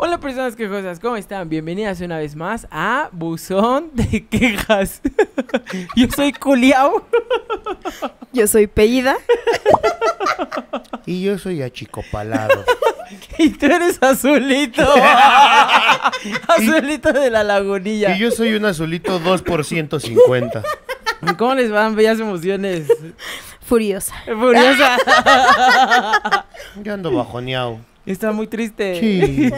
Hola personas quejosas, ¿cómo están? Bienvenidas una vez más a Buzón de Quejas. Yo soy Culiao. Yo soy Peída. Y yo soy achicopalado. Y tú eres Azulito. Azulito de la lagunilla. y yo soy un azulito 2 por 150. ¿Cómo les van bellas emociones? Furiosa. Furiosa. Yo ando bajoneado. Está muy triste. Sí.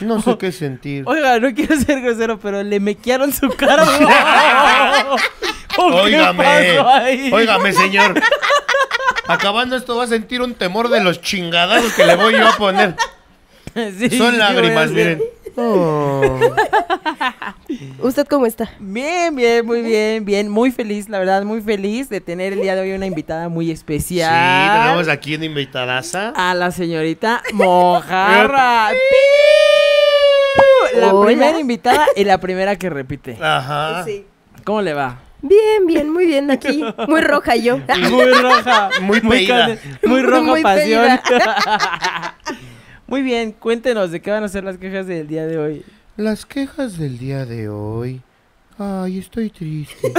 No sé qué sentir. Oiga, no quiero ser grosero, pero le mequearon su cara. ¿O qué Óigame. Óigame, señor. Acabando esto va a sentir un temor de los chingadazos que le voy yo a poner. Sí, Son lágrimas, miren. Oh. ¿Usted cómo está? Bien, bien, muy bien, bien. Muy feliz, la verdad, muy feliz de tener el día de hoy una invitada muy Sí, especial. tenemos aquí una invitadaza. a la señorita Mojarra. La Hola. primera invitada y la primera que repite. Ajá. ¿Cómo le va? Bien, bien, muy bien aquí. Muy roja yo. Muy roja. Muy cane- Muy roja Muy pasión. muy bien, cuéntenos de qué van a ser las quejas del día de hoy. Las quejas del día de hoy. Ay, estoy triste.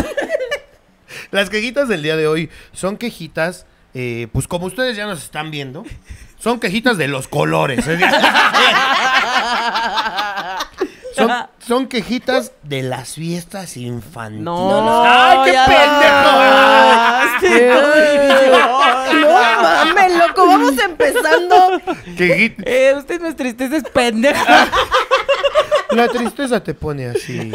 Las quejitas del día de hoy son quejitas, eh, pues como ustedes ya nos están viendo, son quejitas de los colores. ¿eh? son, son quejitas de las fiestas infantiles. No, ¡Ay, qué pendejo! basta. No mames, loco, vamos empezando. Eh, usted no es tristeza, es pendeja. La tristeza te pone así.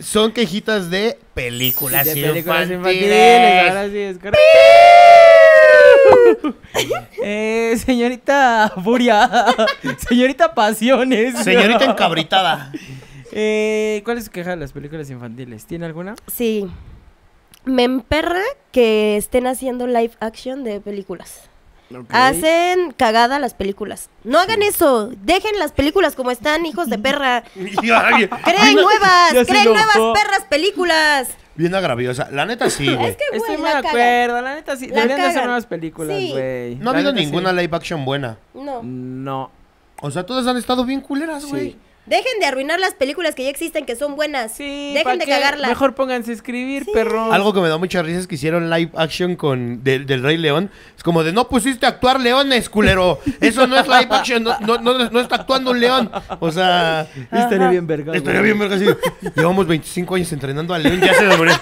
Son quejitas de películas, De películas infantiles. infantiles, ahora sí es correcto. Eh, señorita Furia, señorita Pasiones. Señorita encabritada. Eh, ¿Cuál es su queja de las películas infantiles? ¿Tiene alguna? Sí. Me emperra que estén haciendo live action de películas. Hacen cagada las películas. No hagan eso. Dejen las películas como están, hijos de perra. Creen nuevas, creen nuevas perras películas. Bien agraviosa. La neta sí, güey. Es que, güey, Estoy muy la de acuerdo, la neta sí. La Deberían de hacer nuevas películas, Sí. güey. No ha La habido neta, ninguna sí. live action buena. No. No. O sea, todas han estado bien culeras, güey. Dejen de arruinar las películas que ya existen, que son buenas. Sí, Dejen ¿pa' de qué? cagarla. Mejor pónganse a escribir, perro. Algo que me da mucha risa es que hicieron live action con del, del Rey León. Es como de no pusiste a actuar leones, culero. Eso no es live action, no, no, no- no está actuando un león. O sea, Estaría bien verga. estaría bien verga. Llevamos 25 años entrenando al león, ya se debería.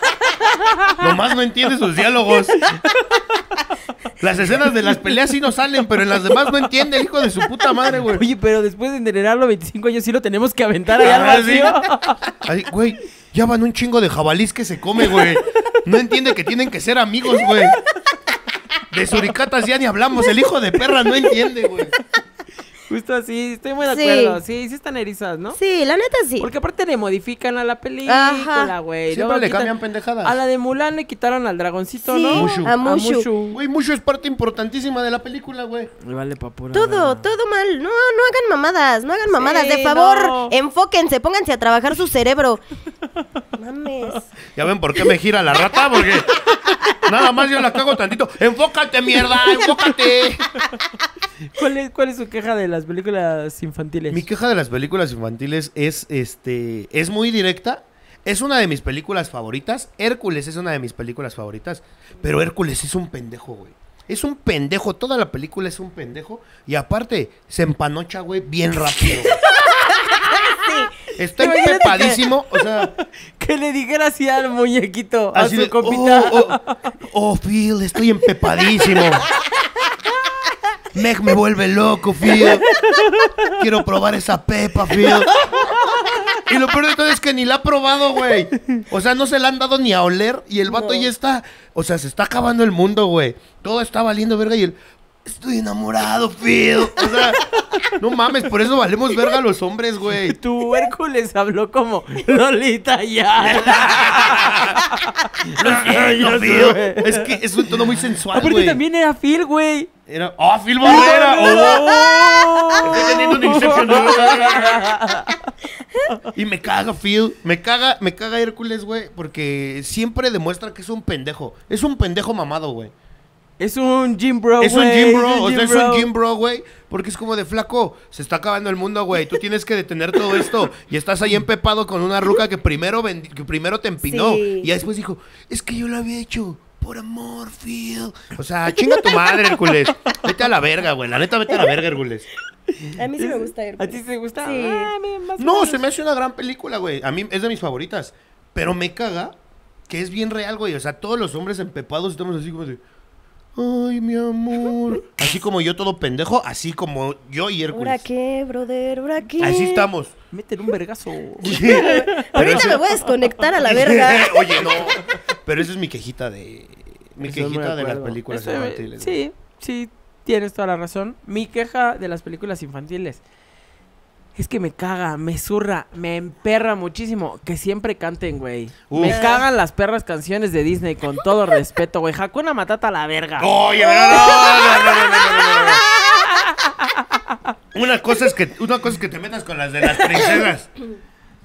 Nomás no entiende sus diálogos. Las escenas de las peleas sí no salen, pero en las demás no entiende el hijo de su puta madre, güey. Oye, pero después de entrenarlo 25 años sí lo tenemos que aventar allá al Ah, vacío. Ay, güey, ya van un chingo de jabalís que se come, güey. No entiende que tienen que ser amigos, güey. De suricatas ya ni hablamos. El hijo de perra no entiende, güey. Justo así, estoy muy de Sí. acuerdo. Sí, sí están erizas, ¿no? Sí, la neta sí. Porque aparte le modifican a la película, Ajá. güey. Siempre Luego le quitan- cambian pendejadas. A la de Mulan le quitaron al dragoncito, Sí, ¿no? Mushu. a Mushu. Güey, mucho es parte importantísima de la película, güey. Le vale pa' pura Todo, todo mal. No, no hagan mamadas, no hagan mamadas. Sí, de favor, no. enfóquense, pónganse a trabajar su cerebro. Mames. ¿Ya ven por qué me gira la rata? Porque nada más yo la cago tantito. ¡Enfócate, mierda! ¡Enfócate! ¿Cuál es, ¿Cuál es su queja de las películas infantiles? Mi queja de las películas infantiles es, este, es muy directa. Es una de mis películas favoritas. Hércules es una de mis películas favoritas. Pero Hércules es un pendejo, güey. Es un pendejo. Toda la película es un pendejo. Y aparte, se empanocha, güey, bien rápido. Está Imagínate empepadísimo. O sea, Que le dijera así al muñequito, a su de, copita. Oh, oh, oh, Phil, estoy empepadísimo. Meg me vuelve loco, Phil. Quiero probar esa pepa, Phil. Y lo peor de todo es que ni la ha probado, güey. O sea, no se la han dado ni a oler. Y el vato ya está. O sea, se está acabando el mundo, güey. Todo está valiendo verga y él. Estoy enamorado, Phil. O sea, no mames, por eso valemos verga los hombres, güey. Tu Hércules habló como Lolita ya. Lo siento, Phil. Es que es un tono muy sensual, Aparte güey. también era Phil, güey. Era. ¡Oh, Phil Barrera! ¡Oh! Estoy teniendo una Inception. Y me caga Phil, me caga, me caga Hércules, güey, porque siempre demuestra que es un pendejo. Es un pendejo mamado, güey. Es un gym bro, Es un güey, gym bro, o sea, es un gym bro, güey. Porque es como de flaco, se está acabando el mundo, güey. Tú tienes que detener todo esto. Y estás ahí empepado con una ruca que primero, vendi- que primero te empinó. Sí. Y después dijo, es que yo lo había hecho por amor, Phil. O sea, chinga tu madre, Hércules. Vete a la verga, güey. La neta, vete a la verga, Hércules. A mí sí me gusta ¿A Hércules. ti te gusta? Sí. Ah, a mí más o No, menos. se me hace una gran película, güey. A mí es de mis favoritas. Pero me caga que es bien real, güey. O sea, todos los hombres empepados estamos así como de... Ay, mi amor. Así como yo todo pendejo, así como yo y ¿Ahora Hércules. qué, brother? ¿Ahora qué? Así estamos. Meten un vergazo. Ahorita me voy a desconectar a la verga. Oye, no. Pero esa es mi quejita de... Mi quejita de las películas infantiles. Sí, sí, tienes toda la razón. Mi queja de las películas infantiles es que me caga, me zurra, me emperra muchísimo que siempre canten, güey. Me cagan las perras canciones de Disney, con todo respeto, güey. Hakuna Matata a la verga. Oye, no, no, no, Una cosa es que una cosa es que te metas con las de las princesas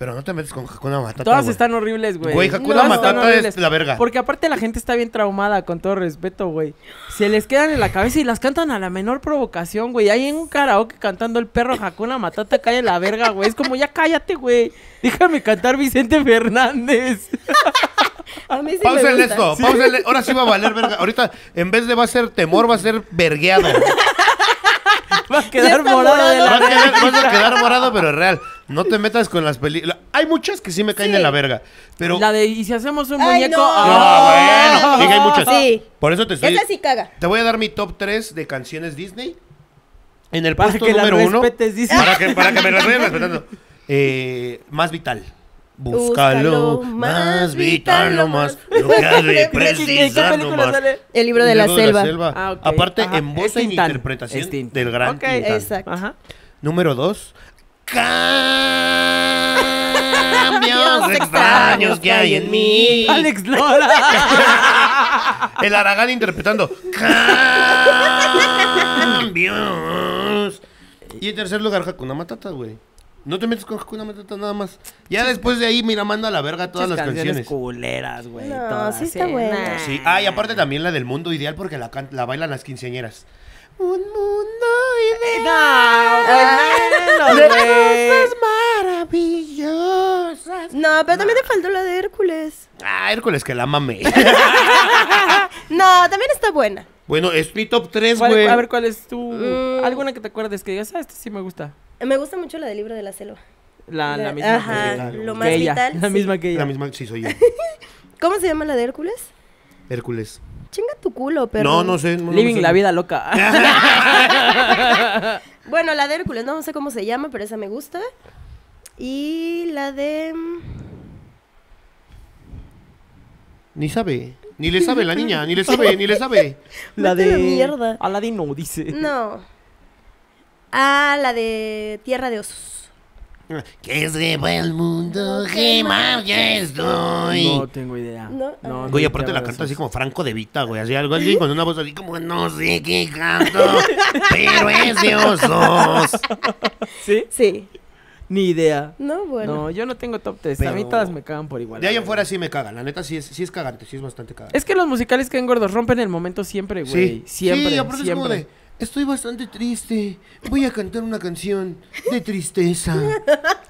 pero no te metes con Hakuna Matata. Todas güey. están horribles, güey. Güey, Hakuna Matata es la verga. Porque aparte la gente está bien traumada, con todo respeto, güey. Se les quedan en la cabeza y las cantan a la menor provocación, güey. Hay en un karaoke cantando el perro Hakuna Matata, cae la verga, güey. Es como, ya cállate, güey. Déjame cantar Vicente Fernández. A mí sí me Páusenle gusta. esto, páusenle. Ahora sí va a valer verga. Ahorita, en vez de va a ser temor, va a ser vergueado. Va a quedar morado de Va la a quedar- verga. vas a quedar morado, pero es real. No te metas con las películas. Hay muchas que sí me caen Sí. en la verga. Pero. La de, ¿y si hacemos un Ay, muñeco? no. Ah, No, bueno. Sí, que hay muchas. Sí. Por eso te estoy. Esa sí caga. Te voy a dar mi top 3 de canciones Disney. En el Para puesto que las número uno. respetes, dice. Para que, para que me las vayan respetando. Eh, más vital. Búscalo, Búscalo, más vital, no más. Lo que has de ¿En qué precisar, no película más. sale? El libro de la Luego selva. Ah, ok. Aparte, Ajá. en voz Es e Tintán. interpretación Es Tintán. del gran Ok. Tintán. Exacto. Ajá. Número 2. Cambios extraños que hay en mí. Alex Lora. El Aragán interpretando cambios. Y en tercer lugar, Hakuna Matata, güey. No te metes con Hakuna Matata nada más. Ya después de ahí, mira, manda a la verga todas Muchas las canciones culeras, güey. No, todas, sí está buena. Sí. Ah, y aparte también la del mundo ideal porque la, can- la bailan las quinceañeras. Un mundo ideal. No, maravillosas. No, pero también te faltó la de Hércules. Ah, Hércules, que la mame. No, también está buena. bueno, es mi top 3, ¿Cuál- güey. A ver, ¿cuál es tu. Mm. Alguna que te acuerdes que digas, ah, esta sí me gusta. Me gusta mucho la del libro de la selva. La, la La- misma ajá, que, lo que más ella. vital, La sí. misma que ella. La misma, sí, soy yo. ¿Cómo se llama la de Hércules? Hércules. Chinga tu culo, pero. No, no sé. no- no Living sé. la vida loca. Bueno, la de Hércules, no sé cómo se llama, pero esa me gusta. Y la de. mm, Ni sabe. Ni le sabe la niña, ni le sabe, ni le sabe. la de. la mierda. Aladino, dice. No. Ah, la de Tierra de Osos. Que sepa el mundo que mal ya estoy. No tengo idea. No, ah. Güey, aparte te la canta así como Franco de Vita, güey. Así algo así, con una voz así como no sé qué canto, pero es de osos. ¿Sí? Sí. Ni idea. No, bueno. No, yo no tengo top 3. A mí todas me cagan por igual. De ahí la en fuera verdad. sí me caga. La neta sí es, sí es cagante, sí es bastante cagante. Es que los musicales que engordos rompen el momento siempre, güey. Sí, Siempre, sí, aparte es como siempre. de, estoy bastante triste. Voy a cantar una canción de tristeza.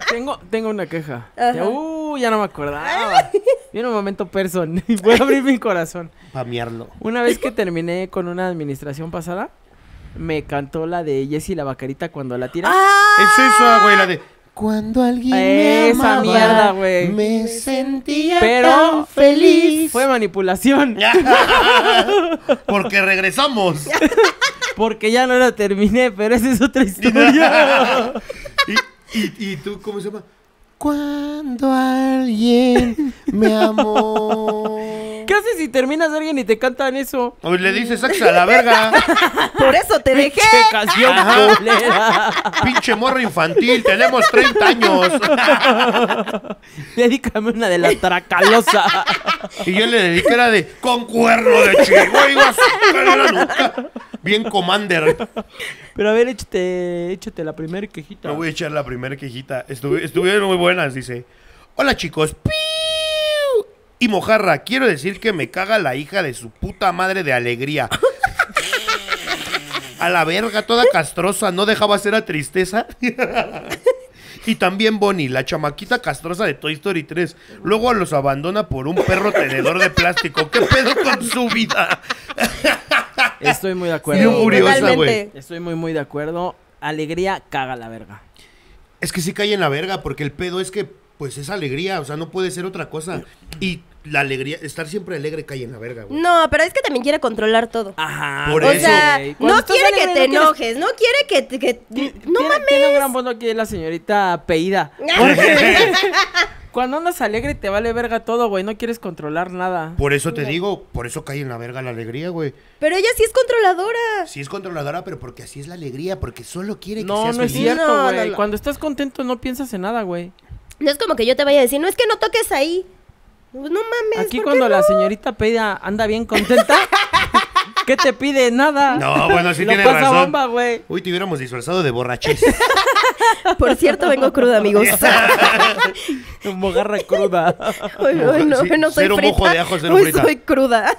Tengo, tengo una queja. Ajá. Uh, ya no me acordaba. Viene un momento person. Voy a abrir mi corazón. Pamearlo. Una vez que terminé con una administración pasada, me cantó la de Jessie la vacarita cuando la tira. ¡Ah! Es esa, güey, la de cuando alguien me Esa amaba, mierda, güey. Me sentía Pero tan feliz. Fue manipulación. Porque regresamos. Porque ya no la terminé, pero esa es otra historia. y, y, y tú, ¿cómo se llama? Cuando alguien me amó. ¿Qué haces si terminas a alguien y te cantan eso? O le dices saxa a la verga. Por eso te dejé. ¡Qué canción culera! Pinche morro infantil, tenemos 30 años. Dedícame una de la tracalosa. Y yo le dediqué la de con cuerno de chihuahua. Bien commander. Pero a ver, échate, échate la primera quejita. Me voy a echar la primera quejita. Estuve, estuvieron muy buenas, dice. Hola chicos. ¡Piu! Y mojarra, quiero decir que me caga la hija de su puta madre de alegría. A la verga, toda castrosa, no dejaba ser a tristeza. y también Bonnie, la chamaquita castrosa de Toy Story 3. Luego los abandona por un perro tenedor de plástico. ¿Qué pedo con su vida? Estoy muy de acuerdo. güey. Estoy muy, muy de acuerdo. Alegría caga la verga. Es que sí cae en la verga, porque el pedo es que, pues, es alegría, o sea, no puede ser otra cosa. Y la alegría, estar siempre alegre cae en la verga, güey. No, pero es que también quiere controlar todo. Ajá. Por o eso. sea, no quiere que alegre, te no enojes, no quiere que... te- que- no tiene, mames. tiene un gran voz aquí la señorita Peida. Cuando andas alegre te vale verga todo, güey. No quieres controlar nada. Por eso te digo, por eso cae en la verga la alegría, güey. Pero ella sí es controladora. Sí es controladora, pero porque así es la alegría, porque solo quiere que No, seas no es feliz. cierto, No, güey. no, no. Cuando estás contento no piensas en nada, güey. No es como que yo te vaya a decir, no es que no toques ahí. Pues no mames. Aquí ¿por cuando qué la señorita Peida anda bien contenta, ¿qué te pide? Nada. No, bueno, sí Lo tiene pasa razón. bomba, güey. Uy, te hubiéramos disfrazado de borrachez. Por cierto, vengo cruda, amigos. Mogarra cruda. Hoy, hoy no, Sí, no soy cero frita. mojo de ajo, cero hoy frita. soy cruda.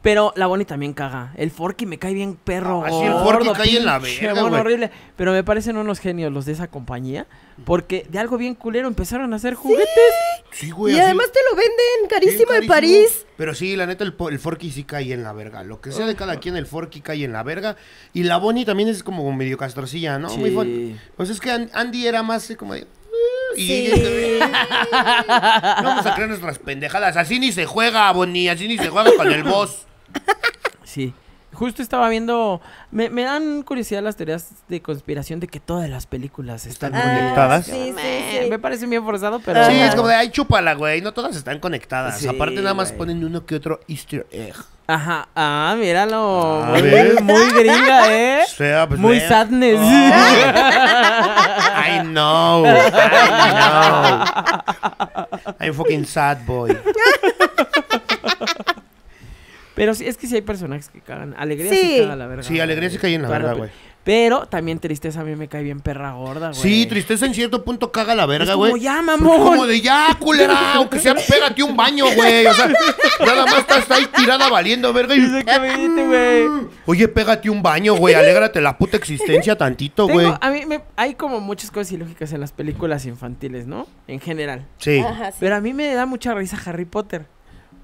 Pero la Bonnie también caga. El Forky me cae bien perro. Ah, sí, el gordo, Forky cae en la verga, güey. horrible. Pero me parecen unos genios los de esa compañía. Porque de algo bien culero empezaron a hacer juguetes. Sí, güey. y así- además te lo venden bien carísimo de carísimo. París. Pero sí, la neta, el, po- el Forky sí cae en la verga. Lo que sea de cada quien, el Forky cae en la verga. Y la Bonnie también es como medio castrocilla, ¿no? Muy Sí. fun. Pues es que An- Andy era más eh, como de... "Uh", Y Sí. ella- no vamos a creer nuestras pendejadas. Así ni se juega, Bonnie. Así ni se juega con el boss. Sí. Justo estaba viendo. Me, me dan curiosidad las teorías de conspiración de que todas las películas están conectadas. Sí, sí, Me- sí. Me parece bien forzado, pero. Sí, es como de, ay, chúpala, güey. No todas están conectadas. Sí, Aparte, nada más güey. ponen uno que otro easter egg. Ajá. Ah, míralo. A muy, ver. muy gringa, ¿eh? Sea, pues, muy vea. sadness. I know. I know. I'm fucking sad boy. Pero sí, es que sí hay personajes que cagan. Alegría sí, Sí. caga la verga. Sí, alegría sí cae en la verga, güey. Pero también tristeza a mí me cae bien perra gorda, güey. Sí, tristeza en cierto punto caga la verga, como, güey. ya, Porque Como mamón. de ya, culera, aunque sea, pégate un baño, güey. O sea, nada más estás ahí tirada valiendo, verga. Y... Exactamente, güey. Oye, pégate un baño, güey. Alégrate la puta existencia tantito, Tengo- güey. a mí me, hay como muchas cosas ilógicas en las películas infantiles, ¿no? En general. Sí. Ajá, sí. Pero a mí me da mucha risa Harry Potter.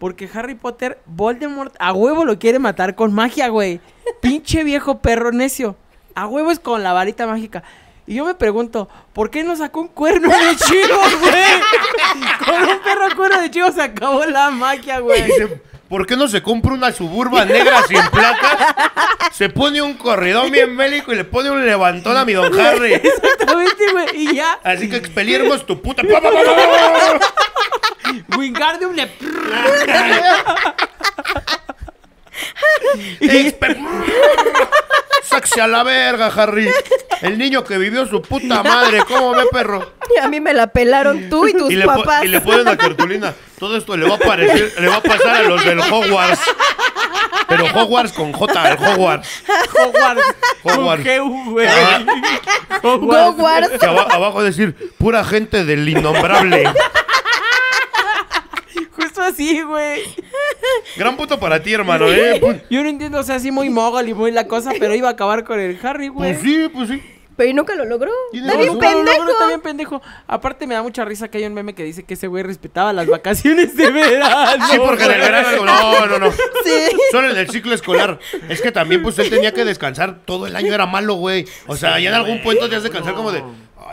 Porque Harry Potter, Voldemort, a huevo lo quiere matar con magia, güey. Pinche viejo perro necio. A huevo es con la varita mágica. Y yo me pregunto, ¿por qué no sacó un cuerno de chivo, güey? Con un perro cuerno de chivo se acabó la magia, güey. ¿Por qué no se compra una suburba negra sin placas? Se pone un corredón bien bélico y le pone un levantón a mi don Harry. Exactamente, güey. Y ya, Así que expeliermos tu puta. Wingardium le... Expe- Sáquese a la verga, Harry. El niño que vivió su puta madre. ¿Cómo ve, perro? Y a mí me la pelaron tú y tus Y le, po- papás. y le ponen la cartulina. Todo esto le va a parecer, le va a pasar a los del Hogwarts. Pero Hogwarts con J, el Hogwarts. Hogwarts. Hogwarts. Ah. Hogwarts. Hogwarts. Que aba- abajo decir, pura gente del innombrable. Así, güey. Gran puto para ti, hermano, ¿eh? Pues, Yo no entiendo, o sea, así muy mogol y muy la cosa, pero iba a acabar con el Harry, güey. pues sí, pues sí. Pero y nunca lo logró. Está bien pendejo. está bien pendejo. Aparte me da mucha risa que hay un meme que dice que ese güey respetaba las vacaciones de verano. Sí, porque en el verano, no, no, no. Sí. Solo en el ciclo escolar. Es que también, pues, él tenía que descansar. Todo el año era malo, güey. O sea, ya en algún punto te has de cansar como de...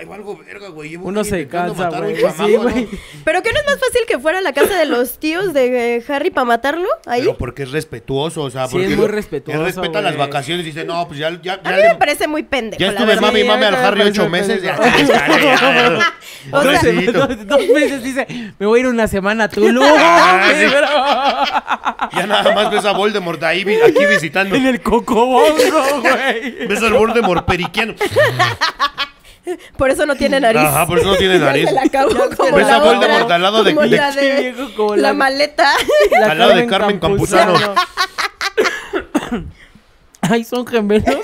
Ay, valgo verga, güey. Uno se cansa, güey. Sí, ¿no? güey. Pero que no es más fácil que fuera a la casa de los tíos de eh, Harry para matarlo ahí. Pero porque es respetuoso, o sea, Sí, porque es muy respetuoso, Él respeta las vacaciones y dice, no, pues ya, ya, A ya, mí le- me parece muy pendejo. ya estuve mame y Sí, a al Harry ocho meses. Ya. O sea. Dos, dos meses dice, me voy a ir una semana a Tulum. Ah, sí. Ya nada más ves a Voldemort ahí, aquí visitando. En el cocobongo, güey. Ves al Voldemort periquiano. Por eso no tiene nariz. Ajá, por eso no tiene nariz. se la acabó como Ves la a Voldemort otra, al lado de- como de- la de como la la- maleta. La Al lado de Carmen Campuzano. Ay, son gemelos.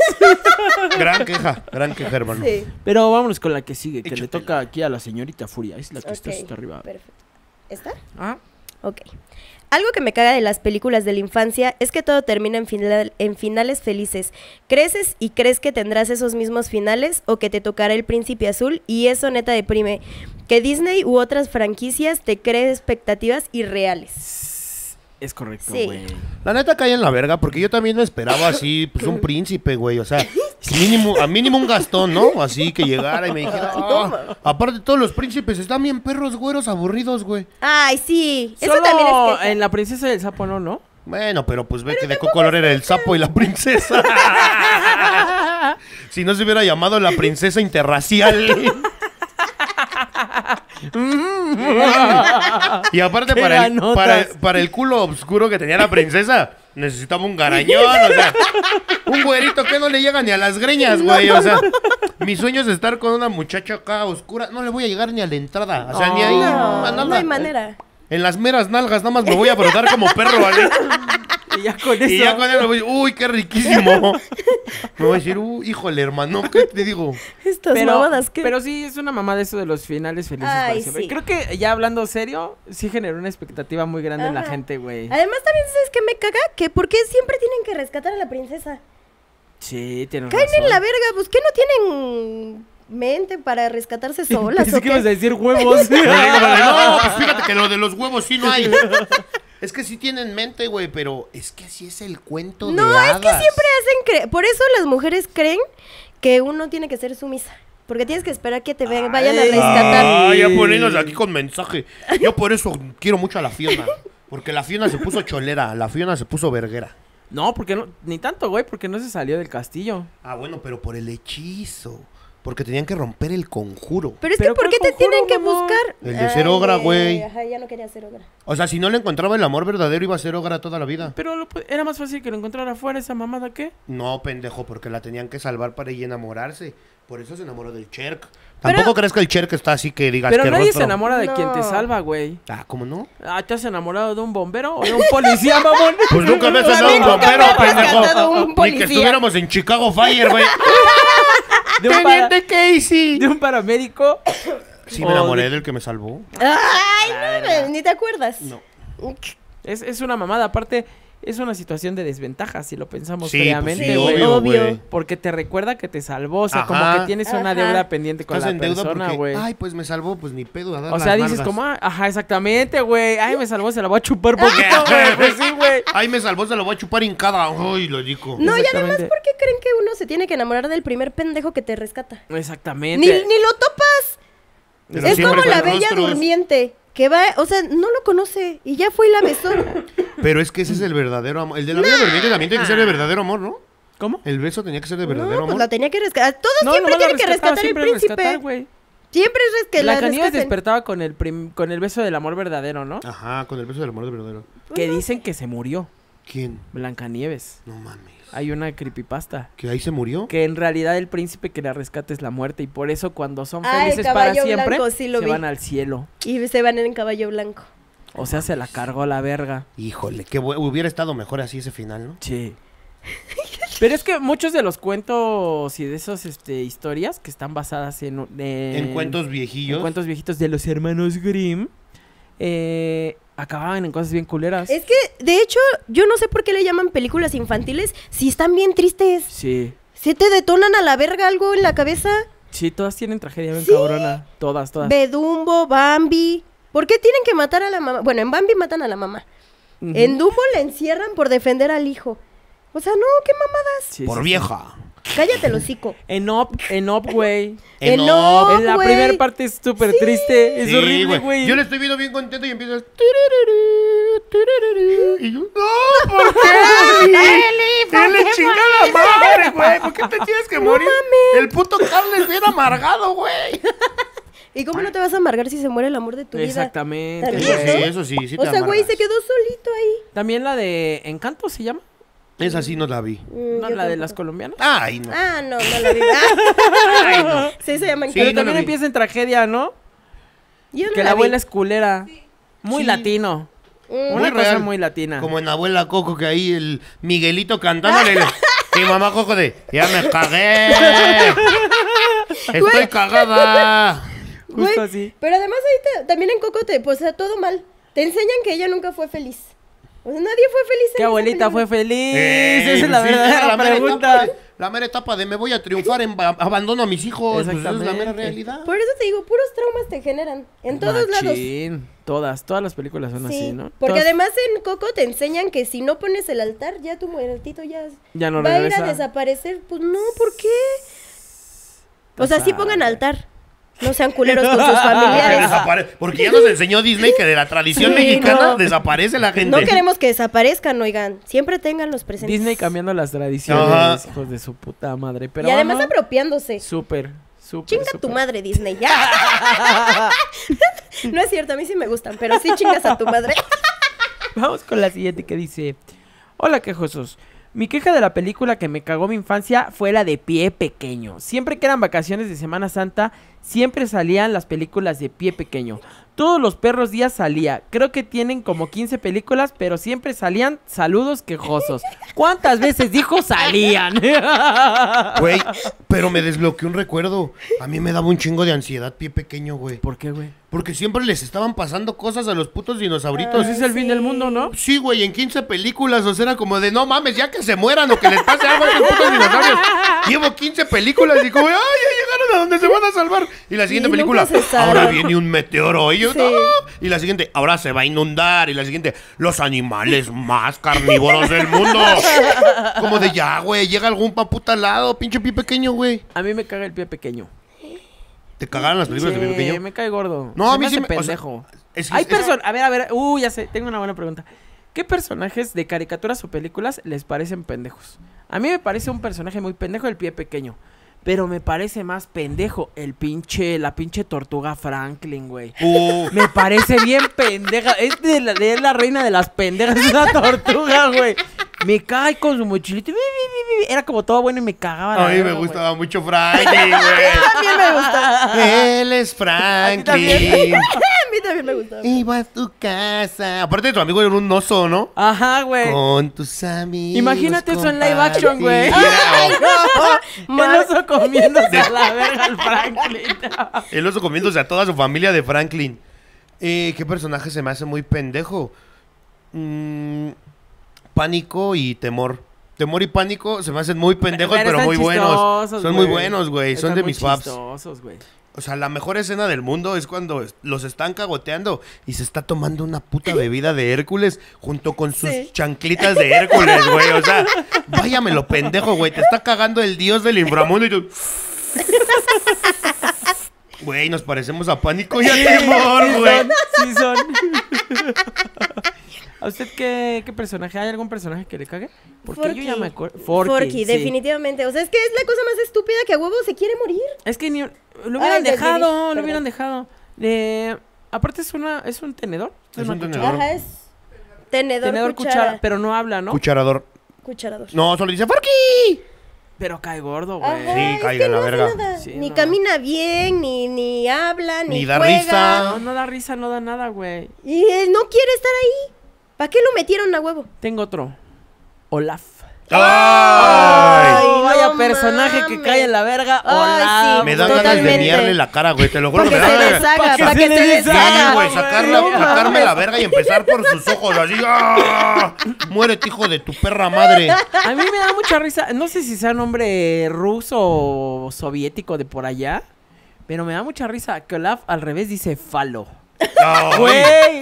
Gran queja, gran queja, hermano. Sí. Pero vámonos con la que sigue, que le toca aquí a la señorita Furia. Es la que está Ok, hasta arriba. Perfecto. ¿Está? Ah, Ok. Algo que me caga de las películas de la infancia es que todo termina en, final- en finales felices. Creces y crees que tendrás esos mismos finales o que te tocará el príncipe azul y eso neta deprime. Que Disney u otras franquicias te creen expectativas irreales. Es correcto, Sí. güey. La neta cae en la verga, porque yo también me esperaba así, pues un príncipe, güey. O sea, mínimo, a mínimo un gastón, ¿no? Así que llegara y me dijera. "Ah, aparte, todos los príncipes están bien perros, güeros, aburridos, güey. Ay, sí. Eso Solo también es queja. en la princesa del sapo no, ¿no? Bueno, pero pues ve que de qué color era el sapo y la princesa. si no se hubiera llamado la princesa interracial. y aparte, para el, para, para el culo oscuro que tenía la princesa, necesitaba un garañón, o sea, un güerito que no le llega ni a las greñas, güey. O sea, mi sueño es estar con una muchacha acá oscura. No le voy a llegar ni a la entrada. O sea, ni ahí. No, a nada. no hay manera. En las meras nalgas, nada más me voy a brotar como perro, ¿vale? Y ya con eso. Y ya con me voy, uy, qué riquísimo. Me voy a decir, uy, híjole, hermano, ¿qué te digo? Estas pero, mamadas que... pero sí, es una mamada eso de los finales felices para Ay, siempre. sí. Creo que ya hablando serio, sí generó una expectativa muy grande en la gente, güey. Además también sabes que me caga que por qué siempre tienen que rescatar a la princesa. Sí, tienes Caen razón. en la verga, pues que no tienen mente para rescatarse solas Pensé o que ibas a qué? decir huevos. No, pues fíjate que lo de los huevos sí no hay. Es que sí tienen mente, güey, pero es que así es el cuento No, de es que siempre hacen cre- por eso las mujeres creen que uno tiene que ser sumisa, porque tienes que esperar que te vayan a rescatar. Ah, ya poniéndose aquí con mensaje. Yo por eso quiero mucho a la Fiona. Porque la Fiona se puso cholera, la Fiona se puso verguera. No, porque no, ni tanto, güey, porque no se salió del castillo. Ah, bueno, pero por el hechizo. Porque tenían que romper el conjuro. Pero es Pero que ¿por qué ¿cuál te tienen que buscar? El de ser ogra, güey. Ajá, ya no quería ser ogra. O sea, si no le encontraba el amor verdadero, iba a ser ogra toda la vida. Pero lo era más fácil que lo encontrara afuera esa mamada, ¿qué? No, pendejo, porque la tenían que salvar para ella enamorarse. Por eso se enamoró del Cherk. Tampoco crees que el Cherk está así que digas Pero que nadie rostro. se enamora de quien te salva, güey. Ah, ¿cómo no? Ah, ¿te has enamorado de un bombero o de un policía, mamón? Pues nunca me has mí andado un bombero, pendejo. un Ni que estuviéramos en Chicago Fire, güey. De un, para- Casey. de un paramédico. Sí, me enamoré de- del que me salvó. Ay, no, no, ni te acuerdas. No. Es, es una mamada. Aparte, es una situación de desventaja si lo pensamos Sí, pues fríamente, sí, güey. obvio, güey. Porque te recuerda que te salvó. O sea, Ajá. como que tienes una Ajá. deuda pendiente con Estás la en deuda persona, porque, güey. ay, pues me salvó, pues ni pedo a dar O las sea, dices como, ah, ajá, exactamente, güey. Ay, me salvó, se la voy a chupar poquito, güey. Pues sí, güey. Ay, me salvó, se lo voy a chupar hincada. Ay, lo digo. No, y además. ¿por qué creen que uno se tiene que enamorar del primer pendejo que te rescata? Exactamente. Ni, ni lo topas. Pero es como la bella rostros. durmiente. Que va, o sea, no lo conoce y ya fue y la besó. Pero es que ese es el verdadero amor. El de la vida también tiene que ser de verdadero amor, ¿no? ¿Cómo? El beso tenía que ser de verdadero No, pues amor. la tenía que rescatar. Todos No, siempre la tienen que rescatar el siempre príncipe. rescatar, güey. siempre es que la Blancanieves rescaten. despertaba con el, prim- con el beso del amor verdadero, ¿no? Ajá, con el beso del amor de verdadero. Que dicen que se murió. ¿Quién? Blancanieves. No mames. Hay una creepypasta. ¿Que ahí se murió? Que en realidad el príncipe que la rescata es la muerte. Y por eso cuando son Ah, el felices para siempre, blanco, sí lo se vi. van al cielo. Y se van en caballo blanco. O sea, se la cargó la verga. Híjole, que hubiera estado mejor así ese final, ¿no? Sí. Pero es que muchos de los cuentos y de esas este, historias que están basadas en, en, En cuentos viejillos. en cuentos viejitos de los hermanos Grimm eh, acababan en cosas bien culeras. Es que, de hecho, yo no sé por qué le llaman películas infantiles si están bien tristes. Sí. Si te detonan a la verga algo en la cabeza. Sí, todas tienen tragedia bien Sí. cabrona. Todas, todas. Bedumbo, Bambi. ¿Por qué tienen que matar a la mamá? Bueno, en Bambi matan a la mamá. En Dumbo la encierran por defender al hijo. O sea, no, qué mamadas. Sí, Por sí, sí. vieja. Cállate el hocico. En Up, en Up, güey. En Up. Up. en la güey. primera parte es súper triste. Es Sí, horrible, güey. Yo le estoy viendo bien contento y empieza. tururú, tururú, Y yo, no, ¿por qué? Dile chingada madre, güey. ¿Por qué te tienes que morir? El puto Carles es bien amargado, güey. ¿Y cómo no te vas a amargar si se muere el amor de tu vida? Exactamente, Eso sí, eso sí, sí O te sea, güey, se quedó solito ahí. También la de Encanto se llama. Esa sí no la vi. Mm, No, la de las colombianas. Ay, no. Ah, no, no la vi. Sí, se llama Sí, Pero no también empieza en tragedia, ¿no? Yo no que la la vi. abuela es culera. Muy Sí. latino. Mm. Una Muy cosa real. muy latina. Como en Abuela Coco, que ahí el Miguelito cantándole. y mamá Coco de, ya me cagué. Estoy cagada. Justo así. Pero además ahí te- también en Coco te, pues, todo mal. Te enseñan que ella nunca fue feliz. Pues nadie fue feliz. en ¿Qué esa abuelita fue feliz? Eh, Esa es la sí, verdadera la mera pregunta. de- la mera etapa de me voy a triunfar, en ba- abandono a mis hijos. Pues es la mera realidad. Por eso te digo, puros traumas te generan. En todos lados. Machín. Todas, todas las películas son Sí, así, ¿no? porque Todas- además en Coco te enseñan que si no pones el altar, ya tu muertito ya, Ya no va a ir a desaparecer. Pues no, ¿por qué? O sea, sí pongan altar. No sean culeros con sus familiares. Porque ya nos enseñó Disney que de la tradición Sí, mexicana no. desaparece la gente. No queremos que desaparezcan, oigan. Siempre tengan los presentes. Disney cambiando las tradiciones, Ajá. hijos de su puta madre. Pero y además vamos, apropiándose. súper, súper, Chinga tu madre, Disney. Ya. no es cierto, a mí sí me gustan, pero sí chingas a tu madre. Vamos con la siguiente que dice: Hola, quejosos. Mi queja de la película que me cagó mi infancia fue la de Pie Pequeño. Siempre que eran vacaciones de Semana Santa, siempre salían las películas de Pie Pequeño. Todos los perros días salía. Creo que tienen como 15 películas, pero siempre salían saludos quejosos. ¿Cuántas veces dijo salían? Güey, pero me desbloqueó un recuerdo. A mí me daba un chingo de ansiedad, pie pequeño, güey. ¿Por qué, güey? Porque siempre les estaban pasando cosas a los putos dinosauritos. Pues es el fin del mundo, ¿no? Sí, güey, en 15 películas, o sea, era como de no mames, ya que se mueran o que les pase algo a esos putos dinosaurios. Llevo 15 películas y como, ay, ya llegaron a donde se van a salvar. Y la siguiente Y película, ahora viene un meteoro. Y yo, Sí. no. Y la siguiente, ahora se va a inundar. Y la siguiente, los animales más carnívoros del mundo. Como de ya, güey, llega algún pa' puta lado, pinche pie pequeño, güey. A mí me caga el pie pequeño. ¿Te cagaron las películas de Sí, pequeño? me cae gordo. No, Se a mí me sí me- o sea, pendejo. es Hay es- personas... A ver, a ver. Uh, ya sé. Tengo una buena pregunta. ¿Qué personajes de caricaturas o películas les parecen pendejos? A mí me parece un personaje muy pendejo el pie pequeño. Pero me parece más pendejo el pinche... La pinche tortuga Franklin, güey. Uh, Me parece bien pendeja. Es de la, de la reina de las pendejas. Es una tortuga, güey. Me cae con su mochilito. Era como todo bueno y me cagaba. a mí me güey. gustaba mucho Franklin, güey. También me gusta. Él es? Franklin. A mí también me gusta. Iba a tu casa. Aparte, tu amigo era un oso, ¿no? Ajá, güey. Con tus amigos. Imagínate eso en live action, güey. compartía. El oso comiéndose a la verga al Franklin. El oso comiéndose a toda su familia de Franklin. Eh, ¿Qué personaje se me hace muy pendejo? Mm, pánico y temor. Temor y pánico se me hacen muy pendejos, pero, muy buenos. Son muy buenos, güey. Son de mis güey. O sea, la mejor escena del mundo es cuando los están cagoteando y se está tomando una puta bebida de Hércules junto con sus Sí. chanclitas de Hércules, güey. O sea, váyamelo pendejo, güey. Te está cagando el dios del inframundo y tú... Güey, nos parecemos a Pánico y a Temor, güey. son, sí son. ¿A usted qué, qué personaje? ¿Hay algún personaje que le cague? Porque yo ya me acuerdo. Forky, Forky, sí. definitivamente. O sea, es que es la cosa más estúpida que a huevo se quiere morir. Es que ni, lo Ay, hubieran ya dejado, entendí, lo perdón. hubieran dejado. Eh, aparte es una, es un tenedor. Es un tenedor. Ajá, es tenedor, Tenedor, cuchara, cuchara, pero no habla, ¿no? Cucharador. cucharador. No, solo dice ¡Forky! Pero cae gordo, güey. Sí, es caiga que la verga. nada. Sí, ni no. camina bien, ni, ni habla, ni, Ni da juega. risa. No, no da risa, no da nada, güey. Y él no quiere estar ahí. ¿Para qué lo metieron a huevo? Tengo otro. Olaf. ¡Ay! Ay, Oh, vaya no personaje que cae en la verga. Sí, Me dan ganas de miarle la cara, güey. Te lo juro Para que me se deshaga, para se que se deshaga. güey, sacarla, No sacarme la verga y empezar por sus ojos, así. ¡ah! Muérete, hijo de tu perra madre. A mí me da mucha risa. No sé si sea nombre ruso o soviético de por allá. Pero me da mucha risa que Olaf al revés dice falo. No, Güey.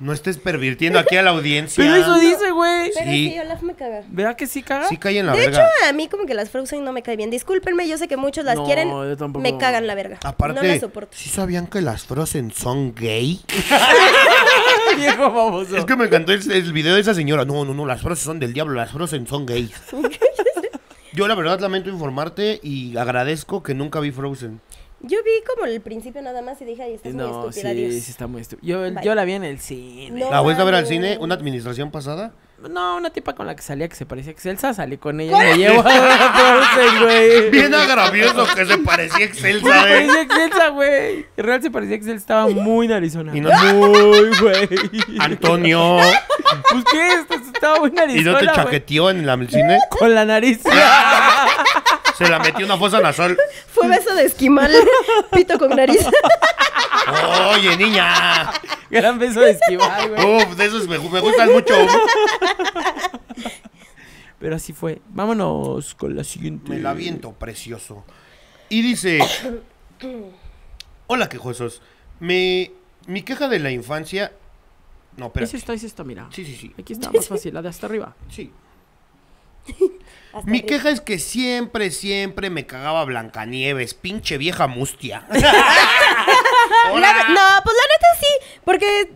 no estés pervirtiendo aquí a la audiencia. Pero eso dice, güey. Pero Sí. sí, Olaf me caga. ¿Verdad que sí caga? Sí cae en la De hecho, verga. a mí como que las Frozen no me caen bien. Discúlpenme, yo sé que muchos las No, quieren. yo tampoco. Me cagan la verga. Aparte, no las soporto. ¿sí sabían que las Frozen son gay? Viejo baboso. Es que me encantó el, el video de esa señora. No, no, no, las Frozen son del diablo, las Frozen son gays. Yo la verdad lamento informarte y agradezco que nunca vi Frozen. Yo vi como el principio nada más y dije, ay, estás muy sí, estúpida, Dios. sí está muy estúpido. Yo, Bye. yo la vi en el cine. No. ¿La fuiste a ver al mames. cine? ¿Una administración pasada? No, una tipa con la que salía que se parecía a Excelsa, salí con ella y me llevó a Frozen, güey. Bien agravioso que se parecía a Excelsa, Se ¿eh? parecía a Excelsa, güey. En real se parecía a Excelsa, estaba muy narizona. Y no- Muy, güey. Antonio. Pues qué, Esto- estaba muy ¿Y narizona, no te güey. chaqueteó en la- el cine? Con la nariz. Se la metió una fosa nasal. Fue beso de esquimal, pito con nariz. Oye, niña. Gran beso de esquivar, güey. Uf, de esos me, me gustan mucho. Pero así fue. Vámonos con la siguiente. Me la viento, precioso. Y dice: Hola, quejosos. Me, mi queja de la infancia. No, Es espérate. esta, es esta, mira. Sí, sí, sí. Aquí está más fácil, la de hasta arriba. Sí. Hasta Mi arriba. queja es que siempre, siempre me cagaba Blancanieves, pinche vieja mustia. La- no, pues la neta sí. Porque,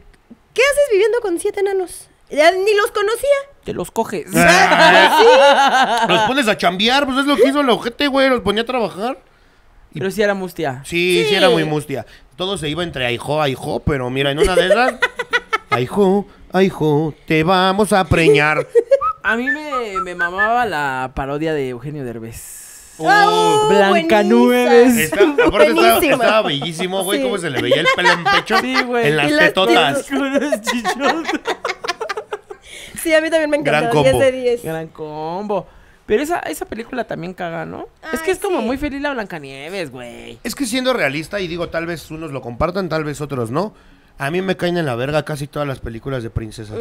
¿qué haces viviendo con siete enanos? Ya ni los conocía. Te los coges. Ah. Los pones a chambear, pues es lo que hizo el ojete, güey. Los ponía a trabajar. Pero sí era mustia. Sí, sí, Sí. era muy mustia. Todo se iba entre aijo, aijo, pero mira, en una de esas. Aijo, aijo, te vamos a preñar. A mí me, me mamaba la parodia de Eugenio Derbez. Oh. Blancanieves. Está, aparte estaba, Buenísima. estaba bellísimo, güey, Sí. cómo se le veía el pelo en pecho. Sí, güey. En las las tetotas. Sí, a mí también me Gran encantó. 10 combo. de 10. Gran combo. Pero esa, esa película también caga, ¿no? es que es como sí. muy feliz la Blancanieves, güey. Es que siendo realista, y digo, tal vez unos lo compartan, tal vez otros no. A mí me caen en la verga casi todas las películas de princesas.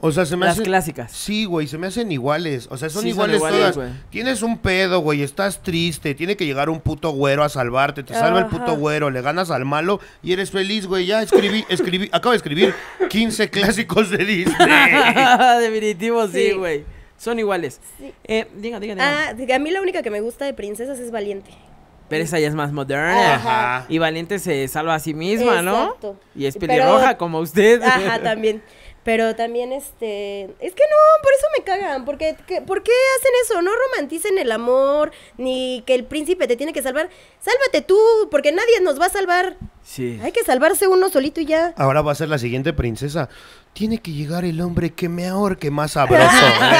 O sea, se me Las hacen... clásicas. Sí, güey, se me hacen iguales. O sea, son Sí, son iguales, todas. güey. Tienes un pedo, güey, estás triste, tiene que llegar un puto güero a salvarte, te salva el puto güero, le ganas al malo y eres feliz, güey. Ya escribí, escribí, acabo de escribir 15 clásicos de Disney. Definitivo, sí, Sí. güey. Son iguales. Sí. Eh, diga, diga, diga. Ah, a mí la única que me gusta de princesas es Valiente. Pero esa ya es más moderna. Ajá. Y Valiente se salva a sí misma, ¿no? Exacto. Y es Pero- pelirroja como usted. Ajá, también. Pero también, este... Es que no, por eso me cagan. Porque, que- ¿Por qué hacen eso? No romanticen el amor, ni que el príncipe te tiene que salvar. Sálvate tú, porque nadie nos va a salvar. Sí. Hay que salvarse uno solito y ya. Ahora va a ser la siguiente princesa. Tiene que llegar el hombre que me ahorque más sabroso. güey.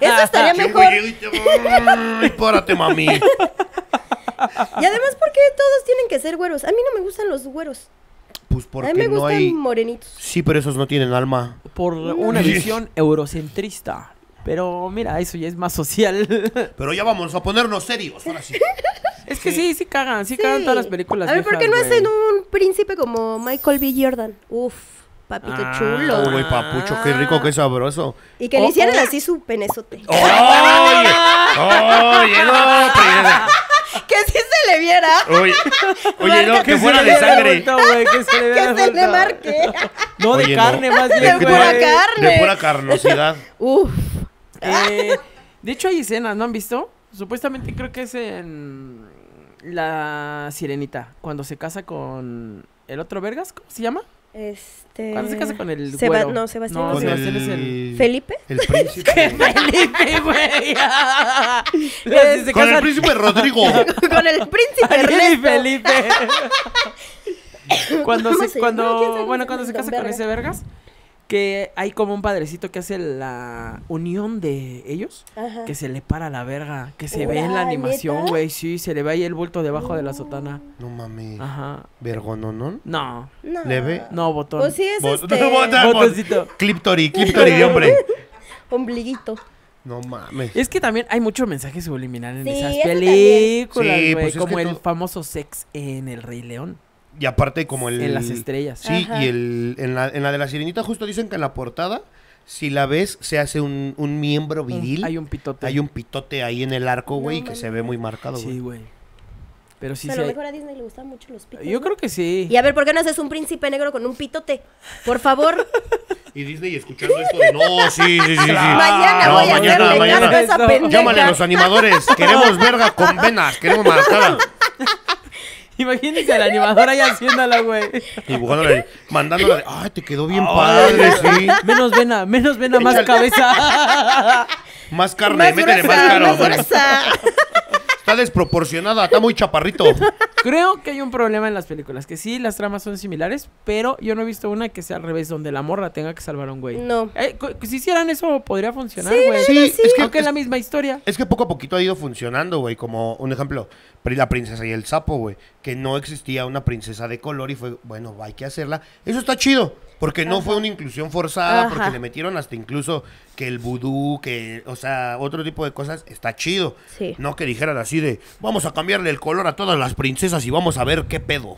Eso estaría mejor. Ay, párate, mami. Y además, ¿por qué todos tienen que ser güeros? A mí no me gustan los güeros. Pues A mí me no gustan hay. morenitos. Sí, pero esos no tienen alma. Por una visión eurocentrista. Pero mira, eso ya es más social. Pero ya vamos a ponernos serios, ahora sí. es que sí, sí cagan, sí, cagan todas las películas. A ver, ¿por qué no hacen un príncipe como Michael B. Jordan? Uf, papito Ah. chulo. Oh, güey, papucho, qué rico, qué sabroso. Y que Oh, le hicieran oh. así su penezote. ¡Oye! ¡Oye, no! Que sí se le viera. Oye, oye, no, que fuera de sangre. que se le, vea Que se le bulto. marque. No, de Oye, carne más De bien, De güey. pura carne. De pura carnosidad. Uf. Eh, de hecho, hay escenas, ¿no han visto? Supuestamente creo que es en La Sirenita, cuando se casa con el otro Vergas, ¿cómo se llama? Este. Cuando se casa con el Seba- güero. No, Sebastián. No, Con Sebastián el... es el... ¿Felipe? El príncipe. Felipe, güey. Se Con el príncipe Rodrigo. con el príncipe Ernesto. Felipe. cuando ¿Cómo se, cuando, bueno, cuando se casa con ese Vergas, que hay como un padrecito que hace la unión de ellos, Ajá. que se le para la verga, que se ve en la animación, güey, sí, se le ve ahí el bulto debajo de la sotana. No mames. Ajá. Vergononón. No, No. Leve. no, botón. Pues sí, es Bot- este. no, bota- Botoncito. Cliptory, cliptory de hombre. Ombliguito. No mames. Es que también hay mucho mensaje subliminal en Sí, esas películas, Sí, güey, pues es como que el famoso sex en El Rey León, Y aparte como el... en las estrellas. Sí, Ajá. y el, en, la, en la de la sirenita justo dicen que en la portada, si la ves, se hace un, un miembro viril. hay un pitote. Hay un pitote ahí en el arco, güey, No que se ve muy marcado, güey. Sí, güey. Pero sí, a sí. lo hay- mejor a Disney le gustan mucho los pitos. Yo ¿no? creo que sí. Y a ver, ¿por qué no haces un príncipe negro con un pitote? Por favor. Y Disney escuchando esto de, no, sí, sí, sí, sí. mañana No, voy a mañana, hacerle mañana. caso a esa pendeja. Llámale a los animadores. Queremos verga con venas. Queremos marcada. Imagínense a la animadora ahí haciéndola, güey. Dibujándole, mandándole. Ay, te quedó bien padre, sí. Menos vena, menos vena, más cabeza. Más carne, Más métele gruesa, más caro. más. Está desproporcionada, está muy chaparrito. Creo que hay un problema en las películas, que sí, las tramas son similares, pero yo no he visto una que sea al revés, donde la morra tenga que salvar a un güey. No. Eh, si hicieran eso, podría funcionar, Sí, güey. Sí, es que, Aunque es es, la misma historia. es que poco a poquito ha ido funcionando, güey. Como un ejemplo, la princesa y el sapo, güey. Que no existía una princesa de color y fue, bueno, hay que hacerla. Eso está chido. Porque no fue una inclusión forzada, Ajá. porque le metieron hasta incluso que el vudú, que, o sea, otro tipo de cosas, está chido. Sí. No que dijeran así de, vamos a cambiarle el color a todas las princesas y vamos a ver qué pedo.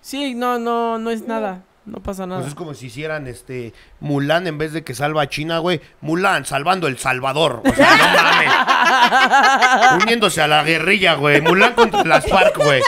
Sí, no, no, no es nada. No pasa nada. Pues es como si hicieran este Mulan en vez de que salva a China, güey. Mulan salvando El Salvador. O sea, no mames. Uniéndose a la guerrilla, güey. Mulan contra las FARC, güey.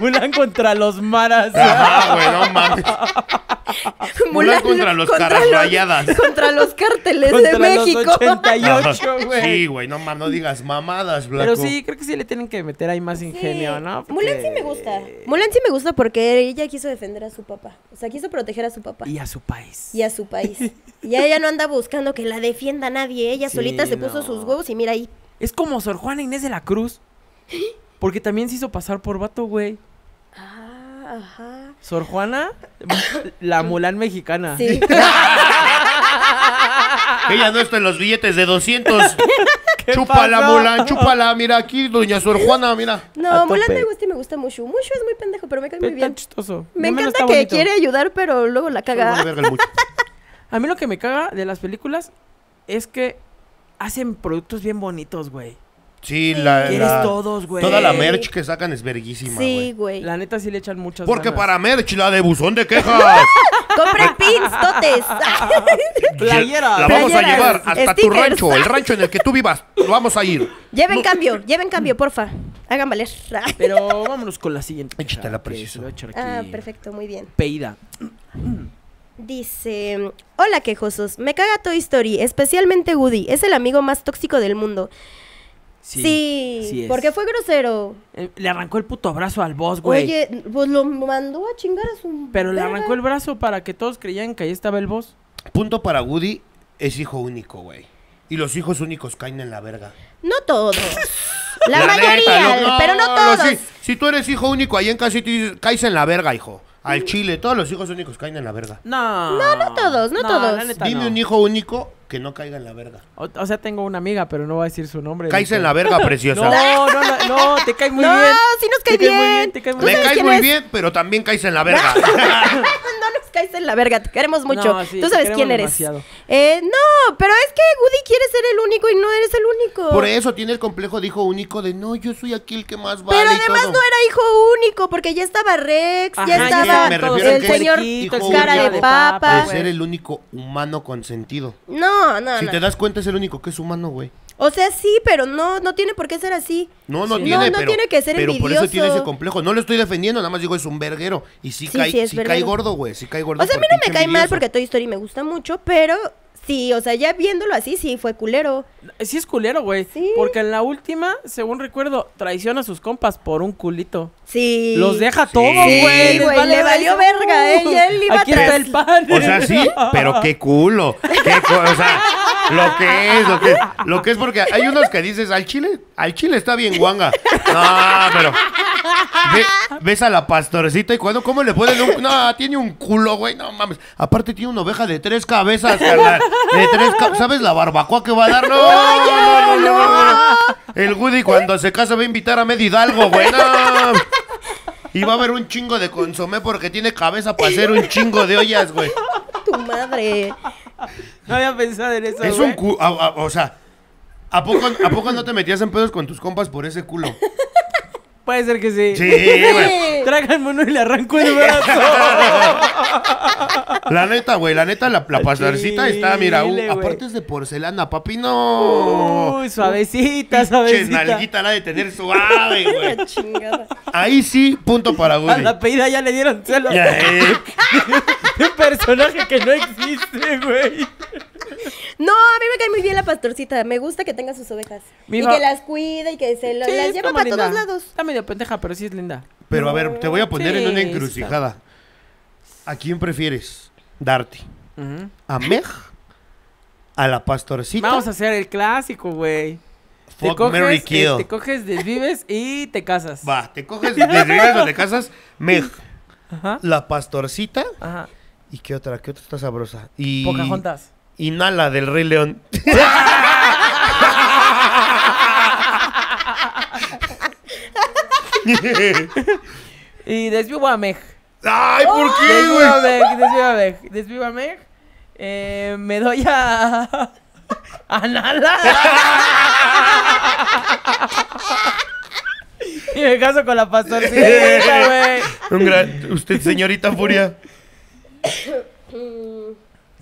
Mulan contra los maras. Ajá, güey, no mames. Mulan contra los caras los- rayadas. Contra los cárteles Contra de los México. 88, güey. Sí, güey, no mames, no digas mamadas, blanco. Pero sí, creo que sí le tienen que meter ahí más ingenio, ¿no? Porque- Mulan sí me gusta. Mulan sí me gusta porque ella quiso defender a su papá. O sea, quiso proteger a su papá. Y a su país. Y a su país. Y ella no anda buscando que la defienda nadie. Ella Sí, solita se puso sus huevos y mira ahí. Es como Sor Juana Inés de la Cruz. Porque también se hizo pasar por vato, güey. Ah, ajá. Sor Juana, la Mulan mexicana. Sí. Ella no está en los billetes de 200. ¿Qué chúpala, pasó? Mulan, chúpala. Mira aquí, doña Sor Juana, mira. A No, Mulan tope. me gusta y me gusta mucho. Mucho es muy pendejo, pero me cae muy bien. chistoso. Me No encanta que bonito. quiere ayudar, pero luego la caga. A mí lo que me caga de las películas es que hacen productos bien bonitos, güey. Sí, la, Quieres la- todos, güey. Toda la merch que sacan es verguísima, Sí, güey. güey. La neta sí le echan muchas Porque ganas. para merch, la de buzón de quejas. Compren pins, totes. Playera. La vamos a Playeras, llevar hasta tu stickers. rancho, el rancho en el que tú vivas. Lo vamos a ir. lleven cambio, lleven cambio, porfa. Hagan valer. Pero vámonos con la siguiente. Échatela, queja, que precioso. se lo voy a echar Ah, perfecto, muy bien. Peida. Dice, hola quejosos, me caga Toy Story, especialmente Woody, es el amigo más tóxico del mundo. Sí, porque fue grosero. Eh, Le arrancó el puto brazo al boss, güey. Oye, pues lo mandó a chingar a su... Pero le arrancó el brazo para que todos creían que ahí estaba el boss. Punto para Woody, es hijo único, güey. Y los hijos únicos caen en la verga. No todos. La, mayoría, pero no todos. sí. Si tú eres hijo único ahí en casa, caes en la verga, hijo. Al chile, todos los hijos únicos caen en la verga. No. No, no todos, no todos. la neta Dime no. un hijo único que no caiga en la verga. O, o sea, tengo una amiga, pero no voy a decir su nombre. Caes en la verga, preciosa. No, no, no, no, te cae muy no, bien. sí nos Te cae cae muy bien. te cae muy ¿Tú Me bien. sabes caes quién muy es? bien, pero también caes en la verga. caes en la verga, te queremos mucho. No, sí, Tú sabes quién eres. demasiado. Eh, no, pero es que Woody quiere ser el único y no eres el único. Por eso tiene el complejo de hijo único de no, yo soy aquí el que más vale Pero y además todo. no era hijo único, porque ya estaba Rex, Ajá, ya ya estaba me refiero a el señor hijo cara de de papa. de ser el único humano consentido. No, no, Si no. te das cuenta es el único que es humano, güey. O sea, sí, pero no, no tiene por qué ser así. No, no Sí. tiene, No, no pero, tiene que ser pero por eso tiene ese complejo. No lo estoy defendiendo, nada más digo es un verguero. Y sí, Sí, cae, sí, es sí cae gordo, güey. Sí cae gordo. O sea, a mí no me cae mal porque Toy Story me gusta mucho, pero sí, o sea, ya viéndolo así, sí fue culero. Sí es culero, güey. Sí. Porque en la última, según recuerdo, traiciona a sus compas por un culito. Sí. Los deja Sí. todos, Sí, güey. les güey, vale le valió eso. verga, ¿eh? Y él iba Aquí atrás. está el pan. O sea, sí, pero qué culo. Qué cu- o sea, lo que es, lo que es. Lo que es porque hay unos que dices, al chile, al chile está bien guanga. No, pero. ve- ves a la pastorcita y cuando, ¿cómo le ponen un. No, tiene un culo, güey. No mames. Aparte tiene una oveja de tres cabezas, carnal. De tres ca- ¿Sabes la barbacoa que va a dar? No, no, no, no, no, no. El Woody cuando se casa va a invitar a Med Hidalgo, güey. No. Y va a haber un chingo de consomé porque tiene cabeza para hacer un chingo de ollas, güey. Tu madre. No había pensado en eso, Es güey. un cu... a- a- o sea, ¿a poco, ¿a poco no te metías en pedos con tus compas por ese culo? Puede ser que sí. Sí, güey. Tráiganme uno y le arranco el brazo. La neta, güey, la neta, la, la pastorcita está, mira, uh, güey. aparte es de porcelana, papi, no. Uy, suavecita, Che, suavecita. nalguita la de tener suave, güey. La chingada. Ahí sí, punto para A Woody. la peida ya le dieron celos. Ya, eh. Un personaje que no existe, güey. No, a mí me cae muy bien la pastorcita. Me gusta que tenga sus ovejas. Mi y que las cuide y que se lo- Sí, las es lleva para linda. todos lados. Está medio pendeja, pero sí es linda. Pero a ver, te voy a poner Sí, en una está. encrucijada. ¿A quién prefieres darte? Ujú. ¿A Meg? ¿A la pastorcita? Vamos a hacer el clásico, güey. Te Fuck, coges, marry, eh, kill. te coges, desvives y te casas. Va, te coges, desvives o te casas, Meg, Ajá. la pastorcita Ajá. y qué otra, qué otra está sabrosa. Y Pocahontas. Y Nala del Rey León. Y desvivo a Meg. Ay, ¿por qué, Desvivo a güey? Meg, desvivo a Meg. Meg. Eh, me doy a... A Nala. Y me caso con la pastorcita, güey. Un gran- Usted, señorita Furia.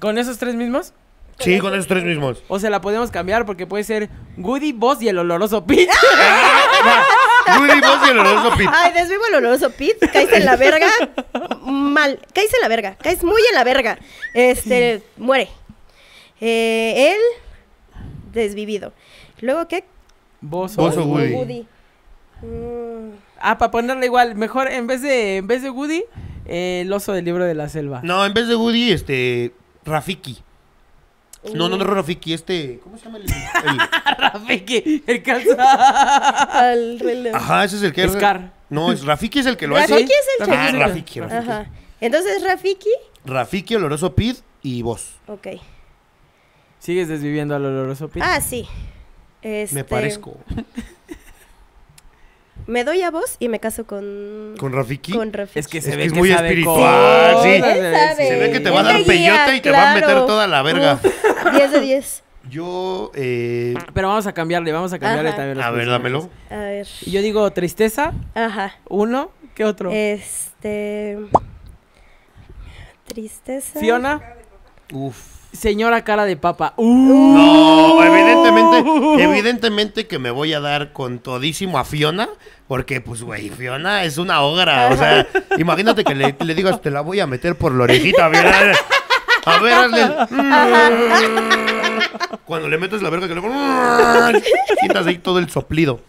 ¿Con esos tres mismos? Sí, con esos tres mismos. O se la podemos cambiar porque puede ser Woody, Boss y el oloroso Pete. Woody Boss y el oloroso Pete. Ay, desvivo el oloroso Pete, caes en la verga. Mal, caes en la verga, caes muy en la verga. Este, muere. Eh, él, desvivido. Luego, ¿qué? Boss o Woody. Mm, Ah, para ponerle igual, mejor en vez de en vez de Woody, eh, el oso del libro de la selva. No, en vez de Woody, este. Rafiki. No, no, no, Rafiki, este. ¿Cómo se llama el.? el- Rafiki, el calza. al reloj. Ajá, ese es el que. Scar. No, es Rafiki es el que lo hace. Rafiki es el Ah. Rafiki, Rafiki. Ajá. Entonces, Rafiki. Rafiki, oloroso Pete y vos. Ok. Sigues desviviendo al oloroso Pete. Ah, sí. Este, Me parezco. Me doy a vos y me caso con. ¿Con Rafiki? Con Rafiki. Es que se Es ve que es que muy sabe espiritual, sí. se ve- sabe. Se ve que te va a dar peyote y te va a meter toda la verga. Uf, 10 de 10. Yo, eh. Pero vamos a cambiarle, vamos a cambiarle Ajá. también los A ver, dámelo. A ver. Yo digo tristeza, Ajá. uno, ¿qué otro? Este. Tristeza. Fiona, Uf. Señora cara de papa. Uh. No, evidentemente, evidentemente que me voy a dar con todísimo a Fiona, porque pues, güey, Fiona es una ogra, o sea, imagínate que le, le digas, te la voy a meter por la orejita, mira, a ver, hazle, cuando le metes la verga que luego, sientas ahí todo el soplido.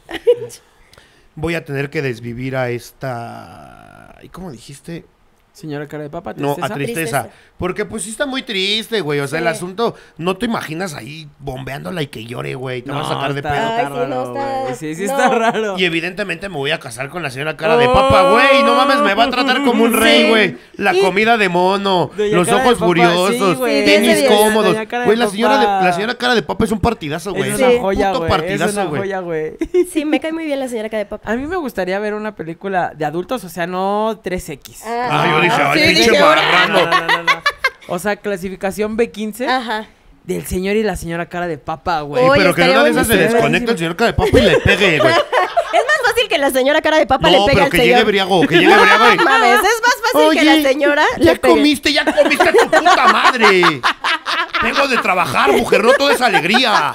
Voy a tener que desvivir a esta, ¿y cómo dijiste? Señora cara de papa, No, tristeza. a tristeza. Tristeza. Porque pues sí está muy triste, güey. O sea, el asunto, no te imaginas ahí bombeándola y que llore, güey. Te va a sacar de está- pedo. Ay, sí, no, está-. Sí, sí no. está raro. Y evidentemente me voy a casar con la señora cara de papa, güey. No mames, me va a tratar como un rey, güey. La Y- comida de mono, Doña los ojos furiosos, tenis Sí, cómodos. Güey, la señora, de, la señora cara de papa es un partidazo, güey. Es una joya, güey. Es partidazo, una güey. joya, güey. Sí, me cae muy bien la señora cara de papa. A mí me gustaría ver una película de adultos, o sea, no 3X. Ah, dije, ay, sí, pinche dije, marrano. No, no, no, no. O sea, clasificación B15 Ajá. del señor y la señora cara de papa, güey. Pero que una de esas se desconecta el señor cara de papa y le pegue, güey. Es más fácil que la señora cara de papa No, le pegue pero al que señor. llegue briago, que llegue briago. y- Mames, es más fácil que la señora ya le pegue. comiste, ya comiste tu puta madre. Vengo de trabajar, mujer, no toda esa alegría.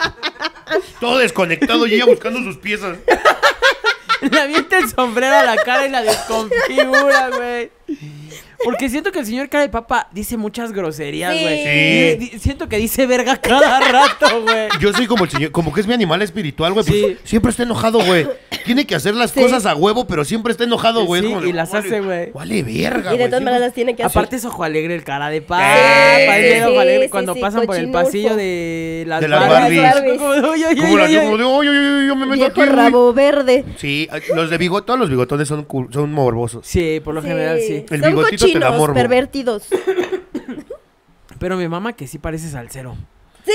Todo desconectado y ella buscando sus piezas. Le avienta el sombrero a la cara y la desconfigura, güey. Porque siento que el señor cara de papa dice muchas groserías, Sí. güey. Sí. Siento que dice verga cada rato, güey. Yo soy como el señor, como que es mi animal espiritual, güey. Pues Sí. siempre está enojado, güey. Tiene que hacer las Sí. cosas a huevo, pero siempre está enojado, güey. Es Sí, como de, y las vale- hace, güey. Vale, verga, Y de güey. todas maneras las tiene que hacer. Aparte es ojo alegre el cara de papa. Sí, Parece sí, ojo alegre sí, cuando sí, pasan por el cochinulfo. pasillo de las De las Barbies. Como, uy, uy, Como uy, como de, "Oy, oy, oy, yo me meto Viejo aquí, güey". rabo verde. Sí, los de todos los bigotones son, cu- son morbosos. Sí, por lo general sí. El Son bigotito te da cochinos, morbo. pervertidos. Pero mi mamá que sí parece salsero. Sí.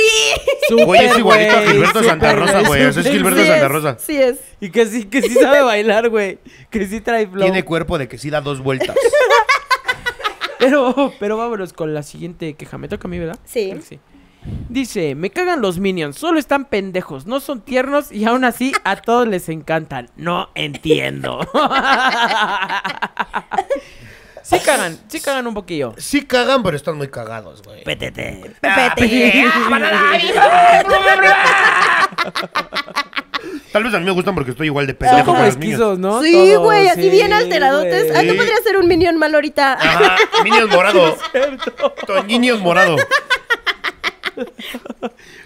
Güey, es igualito a Gilberto súper, Santa Rosa, güey. Ese es. Gilberto Sí Santa es, Rosa. Sí es. Y que sí, que sí sabe bailar, güey. Que sí trae flow. Tiene cuerpo de que sí da dos vueltas. Pero, pero vámonos con la siguiente queja. Me toca a mí, ¿verdad? Sí. Creo que Dice, me cagan los minions, solo están pendejos, no son tiernos y aún así a todos les encantan. No entiendo. sí cagan, sí cagan un poquillo. Sí cagan, pero están muy cagados, güey. Pétete. Pepete. Tal vez a mí me gustan porque estoy igual de Son pendejo como los niños. esquizos, ¿no? Sí, güey, así sí, bien alteradotes. Ah, Sí. tú podrías ser un minion malo ahorita. Ajá, Minions morado. Toñiños morado.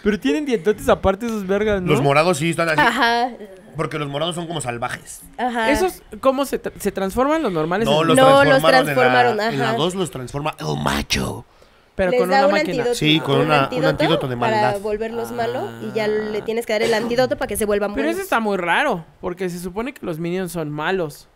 Pero tienen dientotes aparte esos vergas, ¿no? Los morados sí están así. Ajá. Porque los morados son como salvajes. Ajá. ¿Esos cómo se, tra- se transforman los normales? No, en- los No, los transformaron. transformaron, en la, en la ajá. 2 los transforma el macho. Pero Les con da una un máquina. antídoto, Sí, con una- un antídoto de Para maldad. volverlos malo y ya le tienes que dar el antídoto para que se vuelvan Pero buenos. eso está muy raro, porque se supone que los minions son malos.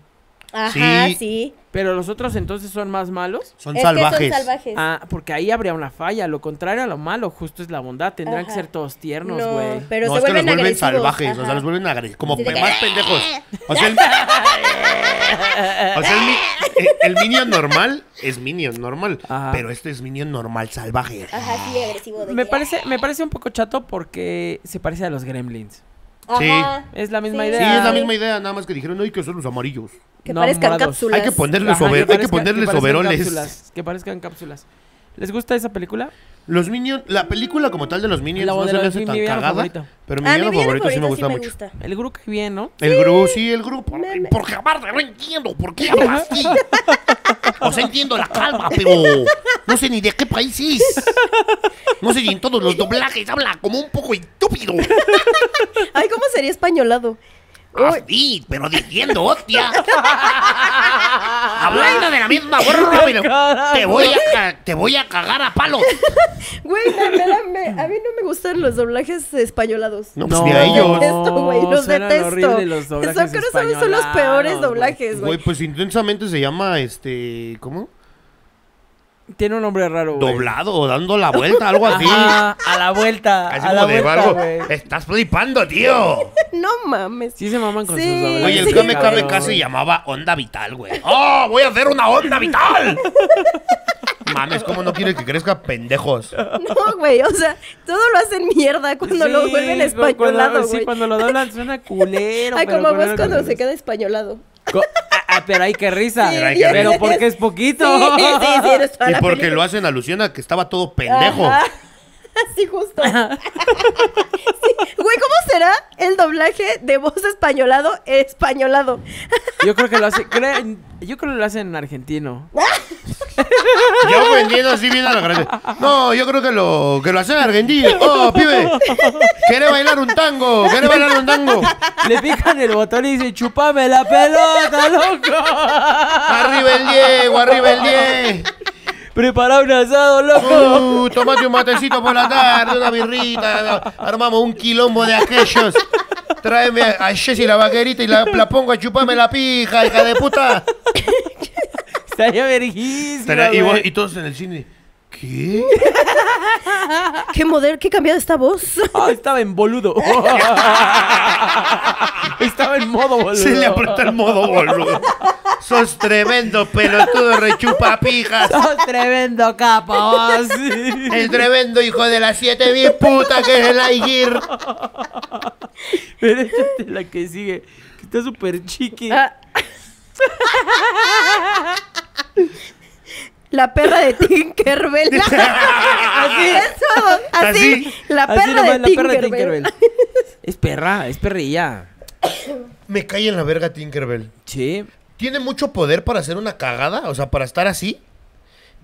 Ajá, Sí. sí. Pero los otros entonces son más malos. Son es salvajes. que son salvajes. Ah, porque ahí habría una falla. Lo contrario a lo malo, justo es la bondad. Tendrán que ser todos tiernos, no, güey. pero no, se es que los vuelven vuelven agresivos. salvajes, o ajá. sea, los vuelven agresivos, como Sí, de que- más pendejos. O sea, el, o sea, el, mi- el minion normal es minion normal, Ajá. pero este es minion normal salvaje. Ajá, sí, agresivo. de Me que- parece, me parece un poco chato porque se parece a los gremlins. Sí. Ajá. Es la misma Sí. idea. Sí, es la misma idea, nada más que dijeron, no hay que hacer los amarillos. Que No, parezcan morados. cápsulas. Hay que ponerles, Ajá, over- hay que ponerles overoles. cápsulas, que parezcan cápsulas. ¿Les gusta esa película? Los Minions, la película como tal de los Minions La no de se me hace mi tan cagada, favorito. pero mi Ah, villano favorito sí me gusta mucho. El Gru cae bien, ¿no? El Gru, sí, el Gru. Por, porque aparte no entiendo por qué habla así. O sea, entiendo la calma, pero no sé ni de qué país es. No sé ni en todos los doblajes habla como un poco estúpido. Ay, ¿cómo sería españolado? Así, pero diciendo hostia. Hablando de la misma forma, pero te voy a, te voy a cagar a palos. Güey, la verdad, me- a mí no me gustan los doblajes españolados. No, pues ni a ellos. Los detesto, güey, los suenan detesto. horribles los doblajes Son, los peores doblajes, Güey, güey. pues intensamente se llama este. ¿Cómo? Tiene un nombre raro, güey. Doblado o dando la vuelta, algo así. Ajá, a la vuelta. Así a la como de vuelta, barbo. güey. Estás flipando, tío. No mames. Sí se maman con Sí. sus doblajes. Oye, el Kame casi se llamaba Onda Vital, güey. ¡Oh, voy a hacer una Onda Vital! Mames, ¿cómo no quiere que crezca pendejos? No, güey, o sea, todo lo hacen mierda cuando lo Sí, vuelven cuando- españolado, Sí, cuando lo doblan suena culero. Ay, pero como culero vos cuando se queda españolado. Co- ah, pero hay que risa. Sí, Pero hay que pero porque es poquito. Sí, sí, Y porque película. lo hacen alusión a que estaba todo pendejo. Ajá. Sí, justo. Sí. Güey, ¿cómo será el doblaje de voz españolado españolado? Yo creo que lo hacen. cre- Yo creo que lo hacen en argentino. Yo ofendiendo así bien a la grande. No, yo creo que lo, que lo hacen en Argentina. ¡Oh, pibe! ¿Querés bailar un tango? ¿Querés bailar un tango? Le pican el botón y dicen, chupame la pelota, loco. Arriba el Diego, arriba el Diego. Prepara un asado, loco. Uh, tomate un matecito por la tarde, una birrita. Armamos un quilombo de aquellos. Tráeme a, a Jessy la vaquerita y la, la pongo a chuparme la pija, hija de puta. Estaría verguísima, y, vos- y todos en el cine. ¿Qué? Qué moderno, qué cambiado esta voz. Ah, estaba en boludo. estaba en modo boludo. Se le apretó el modo boludo. Sos tremendo pelotudo rechupa pijas. Sos tremendo capo, vos. El tremendo hijo de las siete mil puta que es el Aigir. Pero échate la que sigue. Que está súper chiqui. Ah. La perra de Tinkerbell. así Eso, así. Así. La Así perra, nomás, de, la perra de Tinkerbell. Tinkerbell. Es perra, es perrilla. Me cae en la verga Tinkerbell. Sí. Tiene mucho poder para hacer una cagada, o sea, para estar así.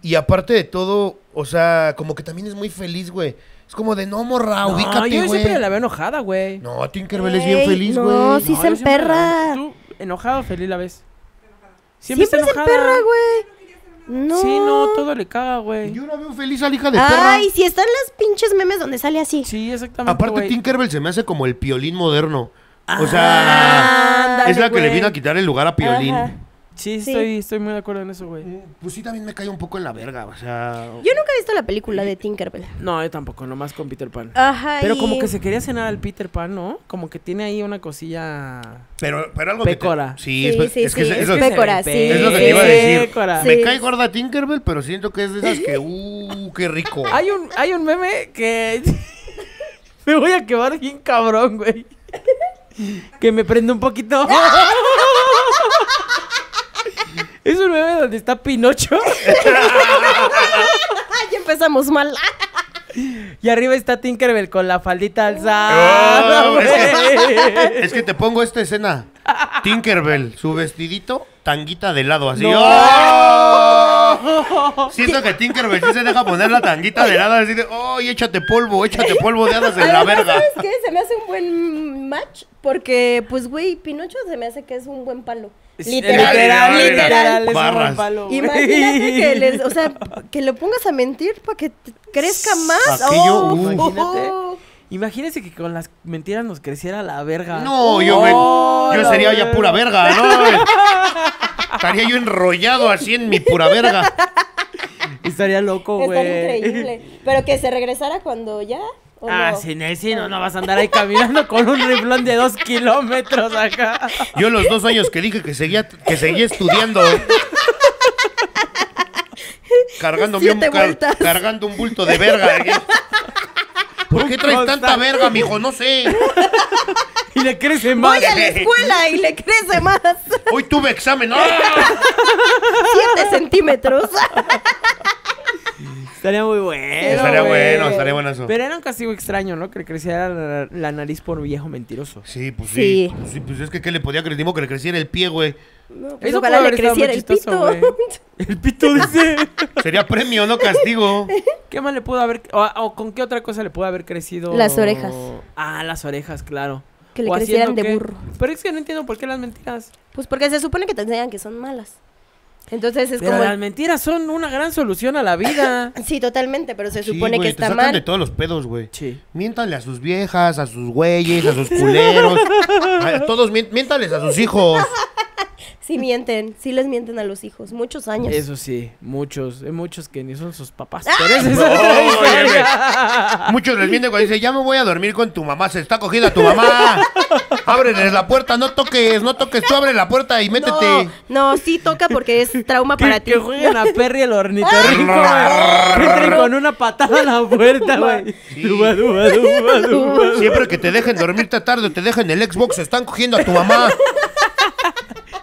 Y aparte de todo, o sea, como que también es muy feliz, güey. Es como de, no, morra, No, ubícate, yo güey. siempre la veo enojada, güey. No, Tinkerbell es bien feliz, no, güey. sí No, se yo siempre emperra. ¿Tú enojado o feliz la ves? Siempre, está se enojada. emperra, güey. No. Sí, no, todo le caga, güey. Yo la veo feliz a la hija de perra. Ay, si están las pinches memes donde sale así. Sí, exactamente, Aparte, güey. Tinkerbell se me hace como el piolín moderno. O sea, Ándale, es la que le güey. vino a quitar el lugar a piolín. Ajá. Sí, Sí. Estoy, estoy muy de acuerdo en eso, güey. Pues sí, también me cae un poco en la verga, o sea... Yo nunca he visto la película de Tinkerbell. No, yo tampoco, nomás con Peter Pan. Ajá. Pero y- como que se quería cenar al Peter Pan, ¿no? Como que tiene ahí una cosilla... Pero, pero algo que te- Pécora. Sí, Sí, es, sí, es que sí, es, es es lo, que- Pécora, sí. es lo que te iba a decir. Pécora. Sí. Me cae gorda Tinkerbell, pero siento que es de esas que, uh, qué rico. Hay un, hay un meme que... me voy a quemar bien cabrón, güey. que me prende un poquito. es un meme donde está Pinocho Ay, ya empezamos mal. y arriba está Tinkerbell con la faldita alzada, Oh, es, güey. que, es que te pongo esta escena. Tinkerbell, su vestidito, tanguita de lado, así. No. ¡Oh! Siento que Tinkerbell sí se deja poner la tanguita de lado, así de, ¡oh, échate polvo, échate polvo de hadas en la verga! ¿Sabes qué? Se me hace un buen match porque, pues, güey, Pinocho se me hace que es un buen palo. Literal, literal, literal. literal. es palo. Imagínate que les, o sea, que lo pongas a mentir para que te crezca más. Aquello, Oh, uh. Imagínate. oh. Imagínese que con las mentiras nos creciera la verga. No, yo, me- Oh, yo sería ya pura verga, ¿no? Estaría yo enrollado así en mi pura verga. Estaría loco, güey. Estaría increíble. Pero que se regresara cuando ya. ¿O Ah, no? sí, no, sí, no, no vas a andar ahí caminando con un riflón de dos kilómetros acá. Yo los dos años que dije que seguía, que seguía estudiando. Cargándome un, car- cargando un bulto de verga. ¿Por qué traes tanta verga, mijo? No sé. Y le crece más. Voy a la escuela y le crece más. Hoy tuve examen. ¡Ah! Siete centímetros. Estaría muy bueno. Estaría güey. bueno, estaría bueno eso. Pero era un castigo extraño, ¿no? Que le creciera la, la nariz por viejo mentiroso. Sí, pues sí. Sí. Pues sí, pues es que ¿qué le podía crecer? Digo que le creciera el pie, güey. No, pues Eso ojalá pudo le haber estado creciera muy el chistoso, pito. güey. El pito dice. Sería premio, no castigo. ¿Qué más le pudo haber... O, o con qué otra cosa le pudo haber crecido? Las orejas. Ah, las orejas, claro. Que le O crecieran de burro. Pero es que no entiendo por qué las mentiras. Pues porque se supone que te enseñan que son malas. Entonces es Pero como... las mentiras son una gran solución a la vida. Sí, totalmente, pero se Sí, supone güey, que te está sacan mal. de todos los pedos, güey. Sí. Miéntale a sus viejas, a sus güeyes, a sus culeros. a todos, miéntales a sus hijos. Sí mienten, sí les mienten a los hijos. Muchos años. Eso sí, muchos, hay muchos que ni son sus papás. ¡Ah! Pero esa No. Muchos les mienten cuando dicen, ya me voy a dormir con tu mamá, se está cogiendo a tu mamá. Ábreles la puerta, no toques, no toques, tú abre la puerta y métete. No, no, sí toca porque es trauma para ti. que jueguen a Perry el ornitorrinco. Que entren con una patada a la puerta, güey. Sí. Duba, duba, duba, duba. Siempre que te dejen dormirte tarde o te dejen el Xbox, se están cogiendo a tu mamá.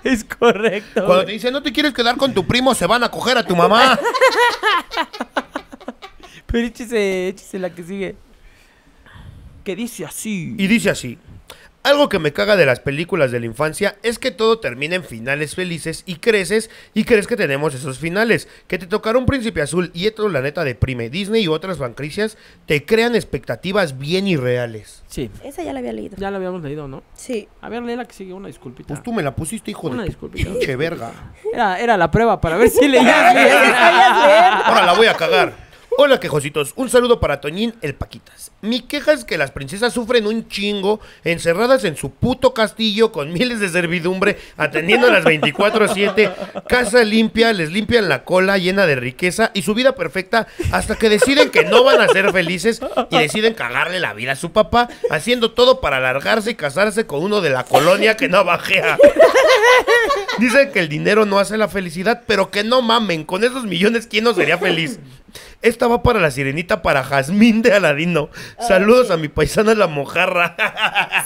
Es correcto. Cuando te dicen, no te quieres quedar con tu primo, se van a coger a tu mamá. Pero échese, échese la que sigue. Que dice así. Y dice así. Algo que me caga de las películas de la infancia es que todo termina en finales felices y creces y crees que tenemos esos finales. Que te tocará un príncipe azul y esto la neta deprime. Disney y otras franquicias te crean expectativas bien irreales. Sí, Esa ya la había leído. ya la habíamos leído, ¿no? Sí. A ver, lee la que sigue, una disculpita. Pues tú me la pusiste, hijo Una de disculpita. pinche verga. Era, era la prueba para ver si leías bien. Ahora la voy a cagar. Hola quejositos, un saludo para Toñín el Paquitas. Mi queja es que las princesas sufren un chingo encerradas en su puto castillo con miles de servidumbre atendiendo a las 24/7, casa limpia, les limpian la cola llena de riqueza y su vida perfecta hasta que deciden que no van a ser felices y deciden cagarle la vida a su papá haciendo todo para alargarse y casarse con uno de la colonia que no bajea. Dicen que el dinero no hace la felicidad, pero que no mamen, con esos millones, ¿quién no sería feliz? Esta va para la sirenita, para Jazmín de Aladino. Saludos a mi paisana la mojarra.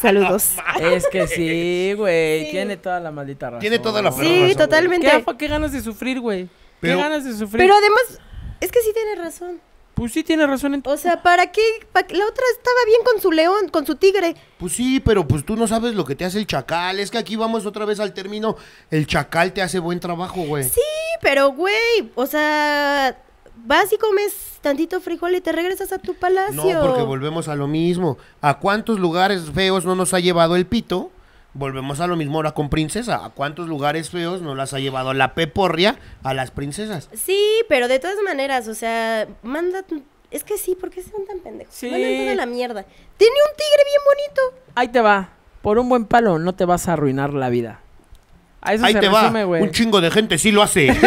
Saludos. Es que sí, güey. Sí. Tiene toda la maldita razón. Tiene toda la Sí, razón, totalmente. ¿Qué, qué ganas de sufrir, güey? Pero- ¿Qué ganas de sufrir? Pero además, es que sí tiene razón. Pues sí tiene razón en O sea, ¿para qué? Pa- La otra estaba bien con su león, con su tigre. Pues sí, pero pues tú no sabes lo que te hace el chacal. Es que aquí vamos otra vez al término. El chacal te hace buen trabajo, güey. Sí, pero güey, o sea, vas y comes tantito frijol y te regresas a tu palacio. No, porque volvemos a lo mismo. ¿A cuántos lugares feos no nos ha llevado el pito? Volvemos a lo mismo ahora con princesa. ¿A cuántos lugares feos nos las ha llevado la peporria a las princesas? Sí, pero de todas maneras, o sea, manda... Es que sí, ¿por qué son tan pendejos? Sí. Mandan toda la mierda. Tiene un tigre bien bonito. Ahí te va. Por un buen palo no te vas a arruinar la vida. A eso Ahí se te va. Un chingo de gente sí lo hace.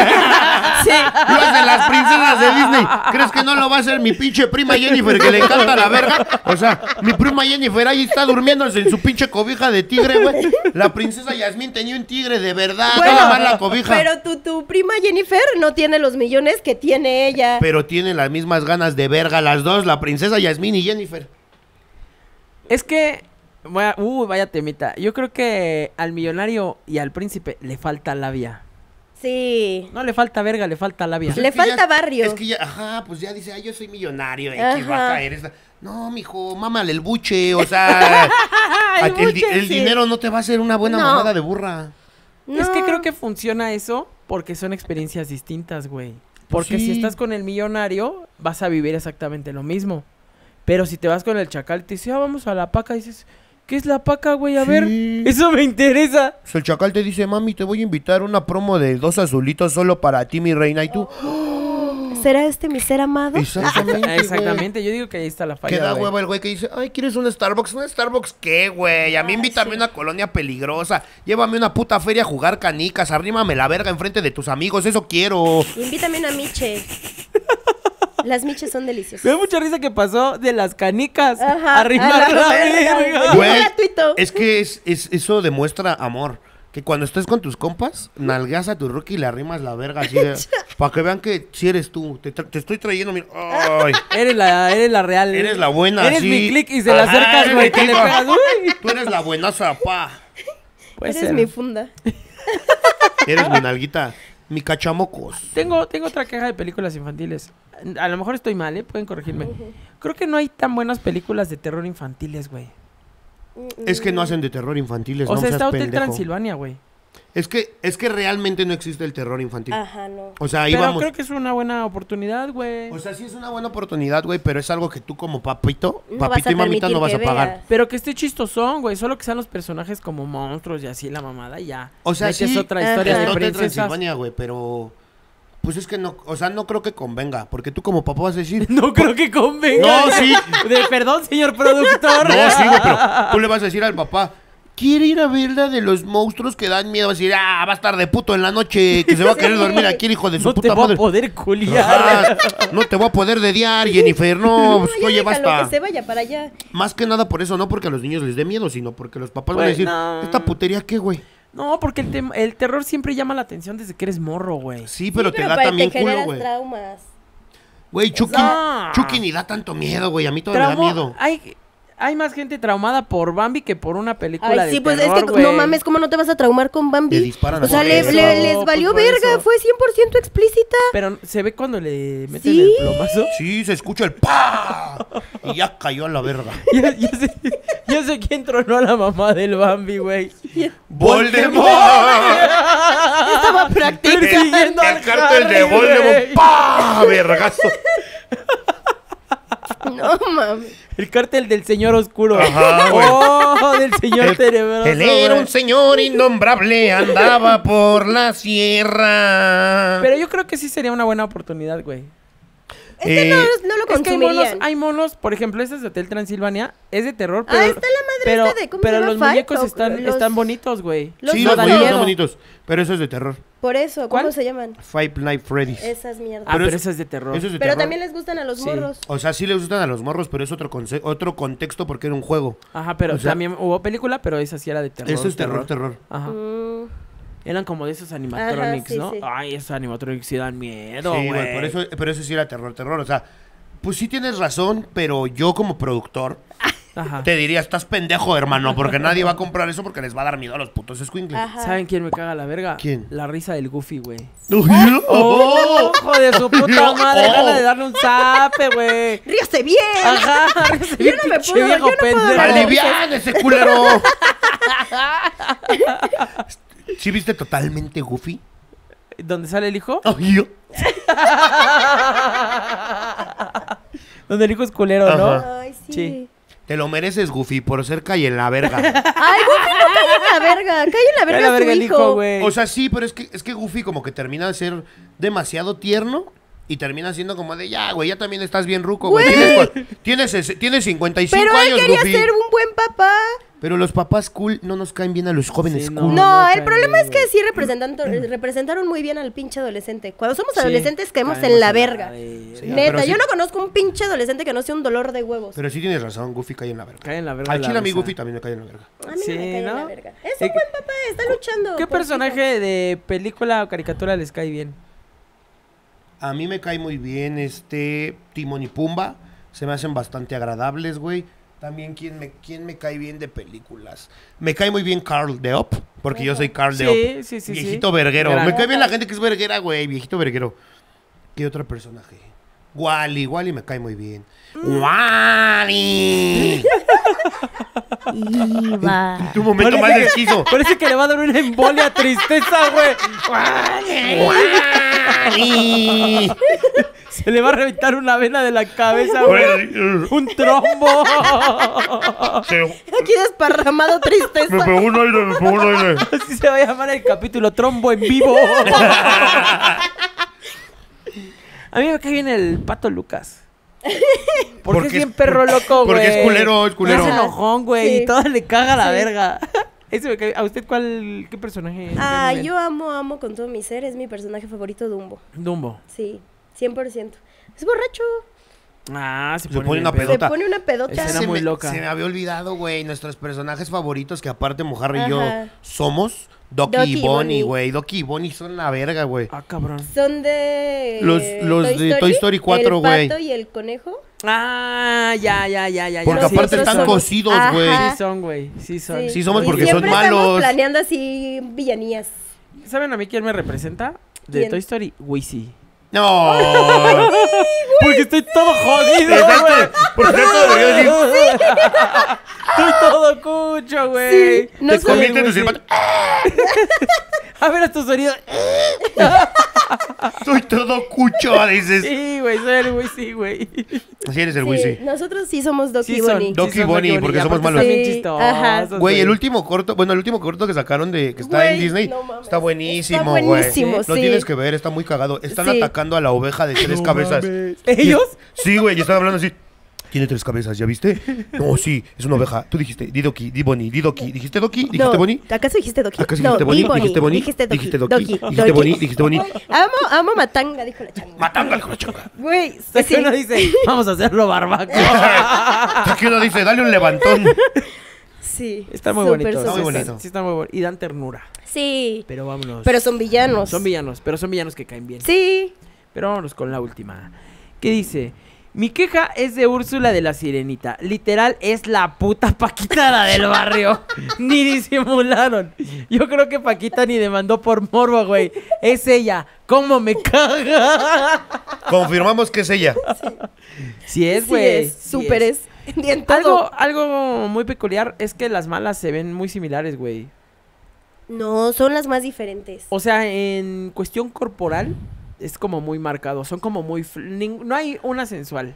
Sí. Lo hacen las princesas de Disney. ¿Crees que no lo va a hacer mi pinche prima Jennifer que le encanta la verga? O sea, mi prima Jennifer ahí está durmiéndose en su pinche cobija de tigre, güey. La princesa Yasmín tenía un tigre de verdad. nada más la cobija. pero tu, tu prima Jennifer no tiene los millones que tiene ella. Pero tienen las mismas ganas de verga las dos, la princesa Yasmín y Jennifer. Es que. vaya- Uh, vaya temita. Yo creo que al millonario y al príncipe le falta labia. Sí. No le falta verga, le falta labia. Le Es que falta ya- barrio. Es que ya, ajá, pues ya dice, ay, yo soy millonario, X Ajá. va a caer esta. No, mijo, mámale el buche, o sea, El a- el, di- buche, el sí. dinero no te va a hacer una buena No. mamada de burra. Es que creo que funciona eso porque son experiencias distintas, güey. Pues Porque si estás con el millonario, vas a vivir exactamente lo mismo. Pero si te vas con el chacal, te dice, ah, vamos a la paca, dices, ¿qué es la paca, güey? A Sí. ver, eso me interesa. Pues el chacal te dice, mami, te voy a invitar a una promo de dos azulitos solo para ti, mi reina, y tú. ¿Será este mi ser amado? Exactamente. Exactamente, yo digo que ahí está la falla. Que da güey. hueva el güey que dice, ay, ¿quieres un Starbucks? ¿Un Starbucks qué, güey? A mí invítame a una colonia peligrosa. Llévame a una puta feria a jugar canicas. Arrímame la verga enfrente de tus amigos. Eso quiero. Invítame una miche. Las miches son deliciosas. Me da mucha risa que pasó de las canicas Ajá, a arrimar a la la verga, güey. Es que es, es- eso demuestra amor. que cuando estés con tus compas, nalgas a tu rookie y le arrimas la verga así de, para que vean que si eres tú. Te, tra- te estoy trayendo, mira. Ay, Eres la, eres la real. eres la buena, Eres sí. mi click y se la Ajá, acercas, güey, que le pegas. Uy. Tú eres la buenaza, pa. Puede Eres ser. mi funda. Eres mi nalguita, mi cachamocos. Tengo, tengo otra queja de películas infantiles. A lo mejor estoy mal, ¿eh? Pueden corregirme. Creo que no hay tan buenas películas de terror infantiles, güey. Es que no hacen de terror infantiles, O no sea, seas está Hotel pendejo. Transilvania, güey. Es que, es que realmente no existe el terror infantil. Ajá, no. O sea, ahí Pero vamos. creo que es una buena oportunidad, güey. O sea, sí es una buena oportunidad, güey, pero es algo que tú como papito, No papito y mamita no vas a pagar. veas. Pero que esté chistosón, güey. Solo que sean los personajes como monstruos y así la mamada y ya. O sea, sí, otra Ajá. historia es de. Transilvania, güey, pero pues es que no, o sea, no creo que convenga, porque tú como papá vas a decir, No creo que convenga. No, sí. De, perdón, señor productor. no, sí, güey, pero tú le vas a decir al papá, quiere ir a ver la de los monstruos que dan miedo, vas a decir, ah, va a estar de puto en la noche, que se va a querer dormir aquí, el hijo de su No te puta voy madre. a poder culiar. No te voy a poder dediar, Jennifer, no, pues, ya oye, basta. que se vaya para allá. Más que nada por eso, no porque a los niños les dé miedo, sino porque los papás van a decir, no. ¿esta putería qué, güey? No, porque el, tem- el terror siempre llama la atención desde que eres morro, güey. Sí, pero Sí, te da para- también te culo, güey. traumas. Güey, Chucky, No. Chucky ni da tanto miedo, güey. A mí todavía me da miedo. Hay, hay más gente traumada por Bambi que por una película Ay, de sí, pues terror, es que no mames, ¿cómo no te vas a traumar con Bambi? Le disparan o sea, le- eso. le- les valió verga, eso. fue 100% explícita. Pero se ve cuando le meten Sí. el plomazo. Sí, se escucha el pa Y ya cayó a la verga. Ya, ya sé, ya sé quién tronó a la mamá del Bambi, güey. ¡Voldemort! Estaba practicando. Al El cártel de Voldemort. ¡Pa! ¡Vergazo! No mames. El cártel del señor oscuro. Ajá, güey. Oh, del señor tenebroso. Él era güey. un señor innombrable, andaba por la sierra. Pero yo creo que sí sería una buena oportunidad, güey. Es que no, Eh, no lo Es que hay monos, consumirían. hay monos, por ejemplo, este es de Hotel Transilvania, es de terror, Ah, pero, está la madre pero, esta de, ¿cómo se pero llama? los Fight muñecos están, los- están bonitos, güey. Los sí, no los miedo. son bonitos. Pero eso es de terror. Por eso, ¿cómo ¿Cuál? se llaman? Five Night Freddy's. Esas mierdas. Ah, Pero pero, es- eso es de terror. Eso es de Pero terror. también les gustan a los Sí. morros. O sea, sí les gustan a los morros, pero es otro, conce- otro contexto porque era un juego. Ajá, pero o sea- también hubo película, pero esa sí era de terror. Eso es terror, terror. Ajá. Mm, Eran como de esos animatronics, sí, ¿no? sí. Ay, esos animatronics sí dan miedo, sí, güey. güey, por eso, pero eso sí era terror, terror. O sea, pues sí tienes razón, pero yo como productor Ajá. te diría, estás pendejo, hermano, porque nadie va a comprar eso porque les va a dar miedo a los putos squinkles. Ajá. ¿Saben quién me caga la verga? ¿Quién? La risa del Goofy, güey. ¡Oh! ¡Oh! ¡Hijo de su puta madre! Oh. ¡Gana de darle un zape, güey! ¡Ríase bien! Ajá, ríase bien, no me puedo- viejo yo no puedo pendejo. ver- ¡Alivian ese culero! ¿Sí viste totalmente Goofy? ¿Dónde sale el hijo? Ay, yo- Donde el hijo es culero, ¿no? Ajá. Ay, sí. Sí. Te lo mereces, Goofy, por ser calle en la verga. Ay, Goofy, no cae en la verga. Cae en la Cae verga, la tu el hijo. hijo, güey. O sea, sí, pero es que, es que Goofy como que termina de ser demasiado tierno y termina siendo como de, ya, güey, ya también estás bien ruco, güey. Güey. Tienes, tienes, tienes 55 Pero él años, quería Goofy. ser un buen papá. Pero los papás cool no nos caen bien a los jóvenes Sí, cool. No, no el problema bien, es que sí representan, representaron muy bien al pinche adolescente. Cuando somos Sí, adolescentes caemos caemos en la verga. Sí, Neta, pero sí- yo no conozco un pinche adolescente que no sea un dolor de huevos. Pero sí tienes razón, Goofy cae en la verga. Cae en la verga. Al chile a mí risa. Goofy también me cae en la verga. A mí Sí, no me cae en la verga. Es Eh, un buen papá, está luchando. ¿Qué personaje de película o caricatura les cae bien? A mí me cae muy bien este Timón y Pumba. Se me hacen bastante agradables, güey. También, ¿quién me, ¿quién me cae bien de películas? Me cae muy bien Carl de Op, porque yo soy Carl de Op. Sí, sí, sí. Viejito sí. verguero. Gran- Me cae bien la gente que es verguera, güey. Viejito verguero. ¿Qué otro personaje? Wally. Wally me cae muy bien. Mm. ¡Wally! Iba. tu momento más desquizo. Parece que le va a dar una embolia tristeza, güey. ¡Wally! Se le va a reventar una vena de la cabeza, güey. Un trombo. Se- Aquí desparramado tristeza. me pegó un aire, me pegó un aire. Así se va a llamar el capítulo Trombo en vivo. A mí me cae bien el pato Lucas. Porque, Porque es es- bien perro loco, güey. porque es culero, es culero. Es enojón, güey. Sí. Y todo le caga la Sí. verga. Ese me cae- ¿A usted cuál, qué personaje? Ah, yo amo, amo con todo mi ser. Es mi personaje favorito, Dumbo. Dumbo. Sí, 100%. Es borracho. Ah, se, Se pone una pedo. Se pedota. pone una pedota. Se muy me, loca. Se me había olvidado, güey, nuestros personajes favoritos que aparte Mojarra y yo somos Doki Doki y Bonnie, güey. Doki y Bonnie son la verga, güey. Ah, cabrón. Son de. Los- los de Toy Story 4, güey. El pato y el conejo. Ah, ya, ya, ya, ya. Porque aparte están somos- cosidos, Ajá. güey. Sí son, güey. Sí son. Sí somos Y porque son estamos malos. planeando así villanías. ¿Saben a mí quién me representa? De ¿Quién? Toy Story, Wizzy. No. Porque estoy todo jodido, güey. porque esto debería decir, Estoy todo cucho, güey. Sí, no te convierte en Wizzy. silbato. A ver, tu sonido. Soy todo cucho, dices. Sí, güey, soy el güey. Así eres el Sí, Wizzy. nosotros sí somos Doki Sí son, Bonnie. sí Doki son Bonnie, Doki porque somos malos. Sí, chistosos, ajá. Güey, el último corto, bueno, el último corto que sacaron de que está en Güey, Disney no mames. está buenísimo, Está güey. buenísimo, Lo sí. tienes que ver, está muy cagado. Están Sí. atacando a la oveja de tres cabezas. ¿Ellos? Sí, güey, y están hablando así. Tiene tres cabezas, ¿ya viste? No, sí, es una oveja. Tú dijiste, di Doki, di Bonnie, di Doki. ¿Dijiste Doki? ¿Dijiste no, Bonnie? ¿Acaso dijiste Doki? ¿Acaso no, dijiste Bonnie? di ¿Dijiste Bonnie? Dijiste Doki. ¿Dijiste Doki? Doki. ¿Dijiste. Bonnie? ¿Dijiste Bonnie? Amo, amo Matanga, dijo la changa. Matando al cochonga. Güey, O sea, que sí. uno dice, vamos a hacerlo barbacoa. Aquí uno dice, dale un levantón. Sí. Está muy bonito. Está muy bonito. Sí, está muy bonito. Y dan ternura. Sí. Pero vámonos. Pero son villanos. Son villanos, pero son villanos que caen bien. Sí. Pero vámonos con la última. ¿Qué dice? Mi queja es de Úrsula de la Sirenita. Literal es la puta Paquita la del barrio. ni disimularon. Yo creo que Paquita ni demandó por morbo, güey. Es ella. ¿Cómo me caga? Confirmamos que es ella. Sí es, Sí güey. es, sí súper es. En todo. Algo, algo muy peculiar es que las malas se ven muy similares, güey. No, son las más diferentes. O sea, en cuestión corporal es como muy marcado. Son como muy... No hay una sensual.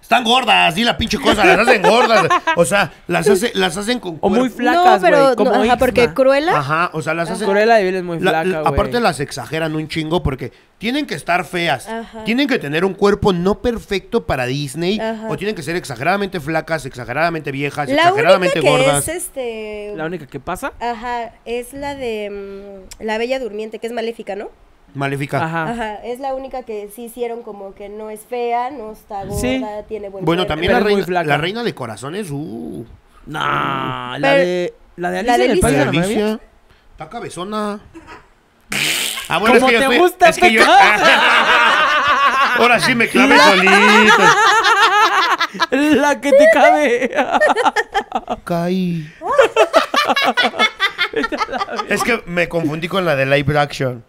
Están gordas, di la pinche cosa, las hacen gordas. O sea, las, hace, las hacen con O muy flacas, no, güey. Como no, ajá, porque Cruella. Ajá, o sea, las hacen... Cruella de Vil es muy La- flaca, la- güey. aparte las exageran un chingo porque tienen que estar feas, Ajá. tienen que tener un cuerpo no perfecto para Disney Ajá. o tienen que ser exageradamente flacas, exageradamente viejas, La única exageradamente que gordas. es este. La única que pasa. Ajá, es la de mm, La Bella Durmiente, que es maléfica, ¿no? Maléfica. Ajá. Ajá, es la única que sí hicieron como que no es fea, no está gorda, Sí. tiene buen Bueno, cuerpo. también Pero la es muy reina, flaca. la reina de corazones, uh, No, la Pero- de. La de Alicia la de en el País de de la Maravilla. Alicia, está cabezona. Ah, bueno, Como es que yo te gusta, es que yo- Ahora sí me clavé solito. La que te cabe. Caí. es que me confundí con la de live action.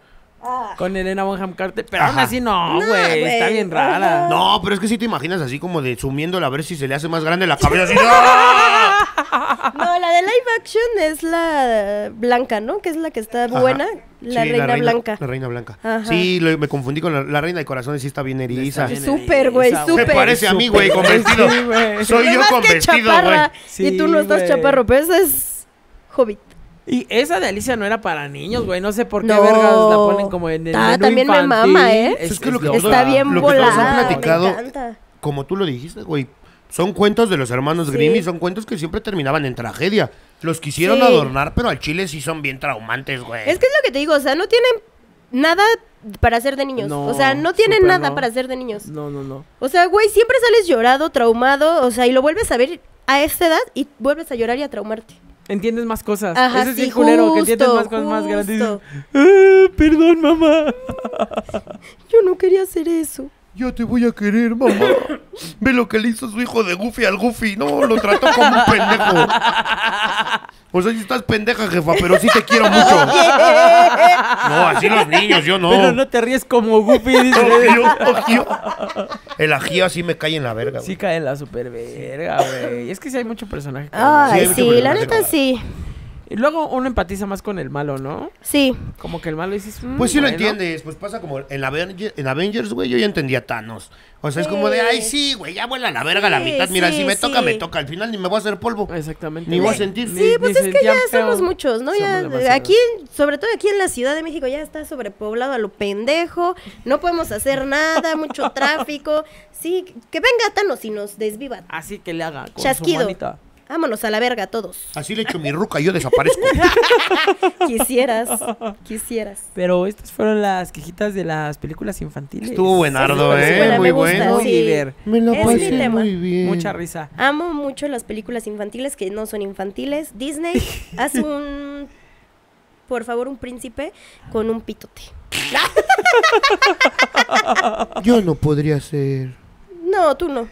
Ah, Con Elena Bonham Carter. Pero aún Ajá. así no, No, güey. Está bien rara. No, pero es que si te imaginas así como de sumiéndola a ver si se le hace más grande la cabeza. Así, ¡ah! no, la de live action es la blanca, ¿no? Que es la que está Ajá. buena, la, Sí, reina blanca. La reina blanca. Ajá. Sí, lo- me confundí con la, la reina de corazones, sí está bien eriza. Bien Súper, güey, súper. Me parece a mí, güey, con vestido. Sí, güey. Soy yo Además con que vestido, güey. chaparra, Sí, y tú no estás güey. chaparro, pero es Hobbit. Y esa de Alicia no era para niños, güey. No sé por qué No. vergas la ponen como en el Ah, menú también me mama, ¿eh? Es que lo que Está bien lo que todos han volada. platicado- Me encanta. Como tú lo dijiste, güey. Son cuentos de los hermanos Sí. Grimm y son cuentos que siempre terminaban en tragedia. Los quisieron Sí. adornar, pero al chile sí son bien traumantes, güey. Es que es lo que te digo, o sea, no tienen nada para ser de niños. No, o sea, no tienen nada no. para ser de niños. No, no, no. O sea, güey, siempre sales llorado, traumado, o sea, y lo vuelves a ver a esta edad y vuelves a llorar y a traumarte. Entiendes más cosas. Ajá, Ese es sí, bien culero, que entiendes más cosas más grandes. Ah, perdón, mamá. Yo no quería hacer eso. Yo te voy a querer, mamá. Ve lo que le hizo su hijo de Goofy al Goofy. No, lo trató como un pendejo. O sea, si estás pendeja, jefa, pero sí te quiero mucho. No, así los niños, yo no. Pero no te ríes como Goofy. dice. Ojío, ojío. El ajío así me cae en la verga, güey. Sí cae en la super verga, güey. Es que sí hay mucho personaje. Sí, Ay, mucho sí, la neta sí. Y luego uno empatiza más con el malo, ¿no? Sí. Como que el malo dices... mm, Pues sí lo entiendes, pues pasa como en, Avenger- en Avengers, güey, yo ya entendía a Thanos. O sea, es como de, ay, sí, güey, ya vuela la verga la mitad. Mira, sí, si me toca, me toca. Al final ni me voy a hacer polvo. Exactamente. Ni voy a sentir. Ni- Sí, ni pues es que ya somos muchos, ¿no? Ya aquí, sobre todo aquí en la Ciudad de México, ya está sobrepoblado a lo pendejo. No podemos hacer nada, mucho tráfico. Sí, que venga Thanos y nos desviva. Así que le haga con Chasquido. su manita. Vámonos a la verga todos. Así le echo mi ruca y yo desaparezco. Quisieras, quisieras. Pero estas fueron las quejitas de las películas infantiles. Estuvo buenardo, Sí, ¿eh? buena, Muy me gusta, bueno. Muy sí. diver. Me lo Es mi pasé tema. muy bien. Mucha risa. Amo mucho las películas infantiles que no son infantiles. Disney hace un, por favor, un príncipe con un pitote. Yo no podría ser. No, tú no.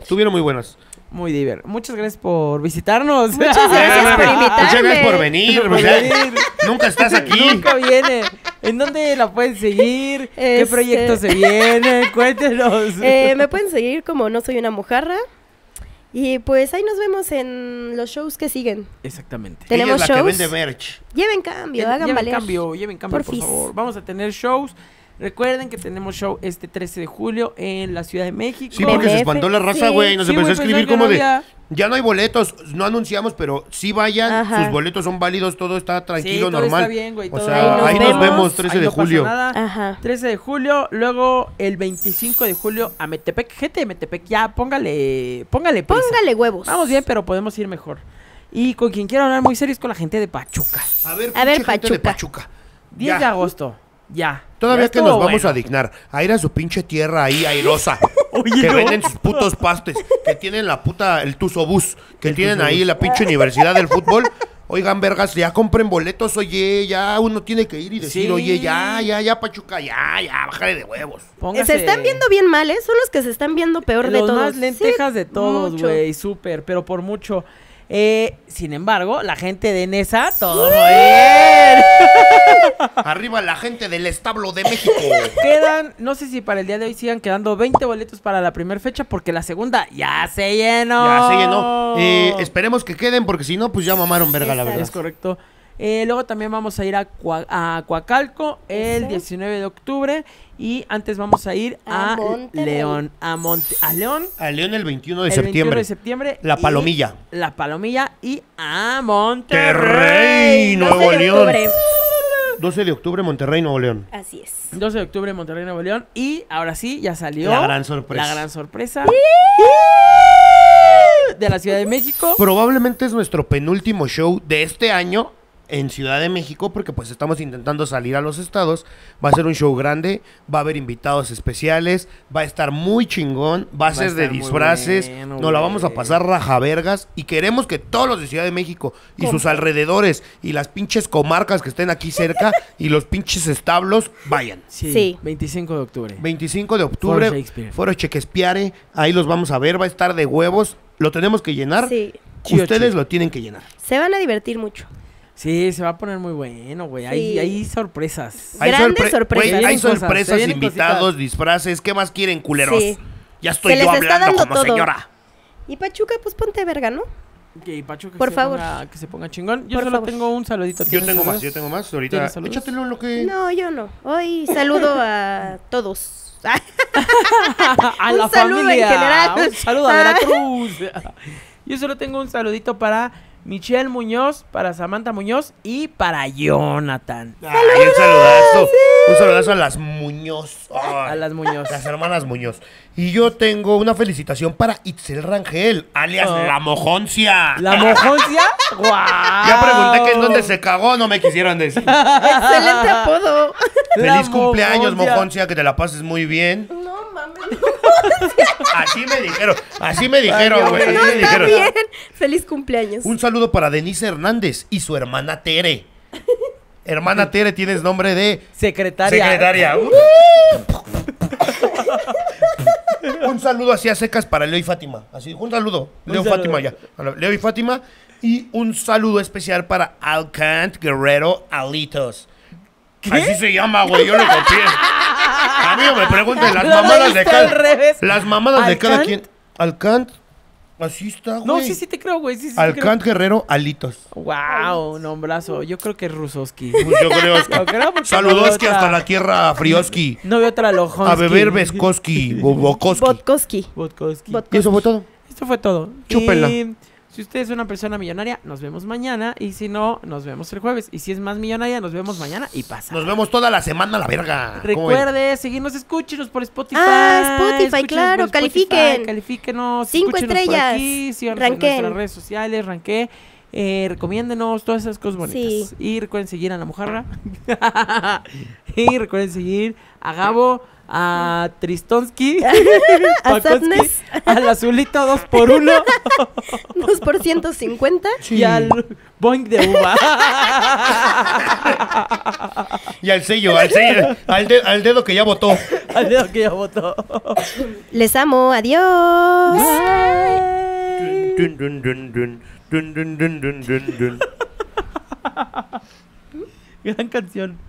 Estuvieron muy buenas. Muy diver. Muchas gracias por visitarnos. Muchas gracias por invitarme. Muchas gracias por venir. Por pues, venir. Nunca estás aquí. Nunca viene. ¿En dónde la pueden seguir? ¿Qué Este- proyectos se vienen? Cuéntenos. Eh, me pueden seguir como No Soy una Mojarra. Y pues ahí nos vemos en los shows que siguen. Exactamente. Ella Tenemos es la que shows. vende merch. Lleven cambio, Lle- hagan lleven valer. cambio, lleven cambio, por favor. Vamos a tener shows. Recuerden que tenemos show este 13 de julio en la Ciudad de México. Sí, porque se espantó la raza, Sí. güey. Nos Sí, empezó a güey, escribir como no de. había. Ya no hay boletos, no anunciamos, pero sí vayan. Ajá. Sus boletos son válidos, todo está tranquilo, Sí, todo normal. está bien, güey, O todo sea, Ahí nos ahí nos vemos. vemos 13 Ahí de no pasa julio. nada. Ajá. 13 de julio, luego el 25 de julio a Metepec. Gente de Metepec, ya póngale, póngale prisa. Póngale huevos. Vamos bien, pero podemos ir mejor. Y con quien quiero hablar muy serio es con la gente de Pachuca. A ver, A ver, gente de Pachuca. Pachuca. 10 Ya. de agosto, ya. Todavía Ya que nos vamos bueno. a dignar a ir a su pinche tierra ahí airosa. Oye, que no. venden sus putos pastes, que tienen la puta, el tusobús, que El tienen ahí la pinche universidad del fútbol. Oigan, vergas, ya compren boletos, oye, ya uno tiene que ir y decir, Sí. oye, ya, ya, ya, Pachuca, ya, ya, bájale de huevos. Póngase Se están viendo bien mal, ¿eh? Son los que se están viendo peor de todos. más lentejas Sí, de todos, güey, súper, pero por mucho. Eh, sin embargo, la gente de Nesa, todo muy bien. Arriba la gente del establo de México. Quedan, no sé si para el día de hoy sigan quedando 20 boletos para la primera fecha, porque la segunda ya se llenó. Ya se llenó. Eh, esperemos que queden, porque si no, pues ya mamaron verga, la verdad. Es correcto. Eh, luego también vamos a ir a, Cua- a Coacalco el Eso. 19 de octubre. Y antes vamos a ir a. León. A, Monte a León. A León el 21 de el 21 septiembre. de septiembre. La Palomilla. La Palomilla y a Terrey, Monterrey. Nuevo 12 de León. Octubre. 12 de octubre, Monterrey, Nuevo León. Así es. 12 de octubre en Monterrey, Nuevo León. Y ahora sí, ya salió. La gran sorpresa. La gran sorpresa. De la Ciudad de México. Probablemente es nuestro penúltimo show de este año en Ciudad de México, porque pues estamos intentando salir a los estados. Va a ser un show grande, va a haber invitados especiales, va a estar muy chingón, va a Va a ser de disfraces, bueno, nos la vamos a pasar rajavergas y queremos que todos los de Ciudad de México y sus alrededores y las pinches comarcas que estén aquí cerca y los pinches establos vayan. Sí, Sí. 25 de octubre. 25 de octubre, Foro Shakespeare. Foro Shakespeare, ahí los vamos a ver, va a estar de huevos, lo tenemos que llenar, Sí. Ustedes lo tienen que llenar. Se van a divertir mucho. Sí, se va a poner muy bueno, güey. Hay, Sí. hay sorpresas. Hay Grandes sorpre- sorpresas. güey, hay Se cosas, sorpresas, se invitados, cositas. disfraces. ¿Qué más quieren, culeros? Sí. Ya estoy Se yo hablando dando como todo. señora. Y Pachuca, pues ponte verga, ¿no? Que Pacho, que Por se favor. Ponga, que se ponga chingón. Yo Por solo favor. tengo un saludito. Yo ¿Tienes tengo más, yo tengo más. Ahorita, échatelo en lo que... No, yo no. Hoy saludo a todos. a Un la saludo en familia. general. Un saludo a. Veracruz. Yo solo tengo un saludito para Michelle Muñoz, para Samantha Muñoz y para Jonathan. Ay, un saludazo. Un saludazo a las Muñoz. Ay, A las Muñoz. Las hermanas Muñoz. Y yo tengo una felicitación para Itzel Rangel, alias Oh. La Mojoncia. ¿La mojoncia? ¡Guau! Ya pregunté que en dónde se cagó, no me quisieron decir. Excelente apodo. La Feliz cumpleaños, mojoncia. Mojoncia, que te la pases muy bien. Así me dijeron, así me dijeron, güey. no, así No me está dijeron. bien. Feliz cumpleaños. Un saludo para Denise Hernández y su hermana Tere. Hermana Tere, tienes nombre de Secretaria. secretaria. Un saludo así a secas para Leo y Fátima. Así, un saludo. Leo y. Fátima ya. Leo y Fátima. Y un saludo especial para Alcant Guerrero Alitos. Así se llama, güey. Yo lo copié. A mí me pregunten las mamadas de cada. Las mamadas de cada quien. Alcant. Así está, güey. No, sí, sí te creo, güey. Sí, sí te Alcant Guerrero Alitos. Wow, nombrazo. Yo creo que es Rusoski. Pues yo creo que. Saludoski no hasta la tierra Frioski. No veo otra Lojonski. A beber Veskoski, Bokoski. Vodkoski. Vodkoski. Vodkoski. Y eso fue todo. Esto fue todo. Chúpenla. Y Si usted es una persona millonaria, nos vemos mañana. Y si no, nos vemos el jueves. Y si es más millonaria, nos vemos mañana y pasa. Nos vemos toda la semana a la verga. Recuerde seguirnos, escúchenos por Spotify. Ah, Spotify, escúchenos claro, por califiquen. Califíquenos. Cinco escúchenos por estrellas. aquí, síganos en nuestras redes sociales, ranqué. Eh, recomiéndenos todas esas cosas bonitas. Sí. Y recuerden seguir a la mojarra. y recuerden seguir a Gabo, a Tristonsky, a Sadness, al azulito 2 por 1 2 por 150 sí. y al Boing de uva. y al sello, al sello, al, de, al dedo que ya votó. al dedo que ya votó. Les amo, adiós. Gran canción.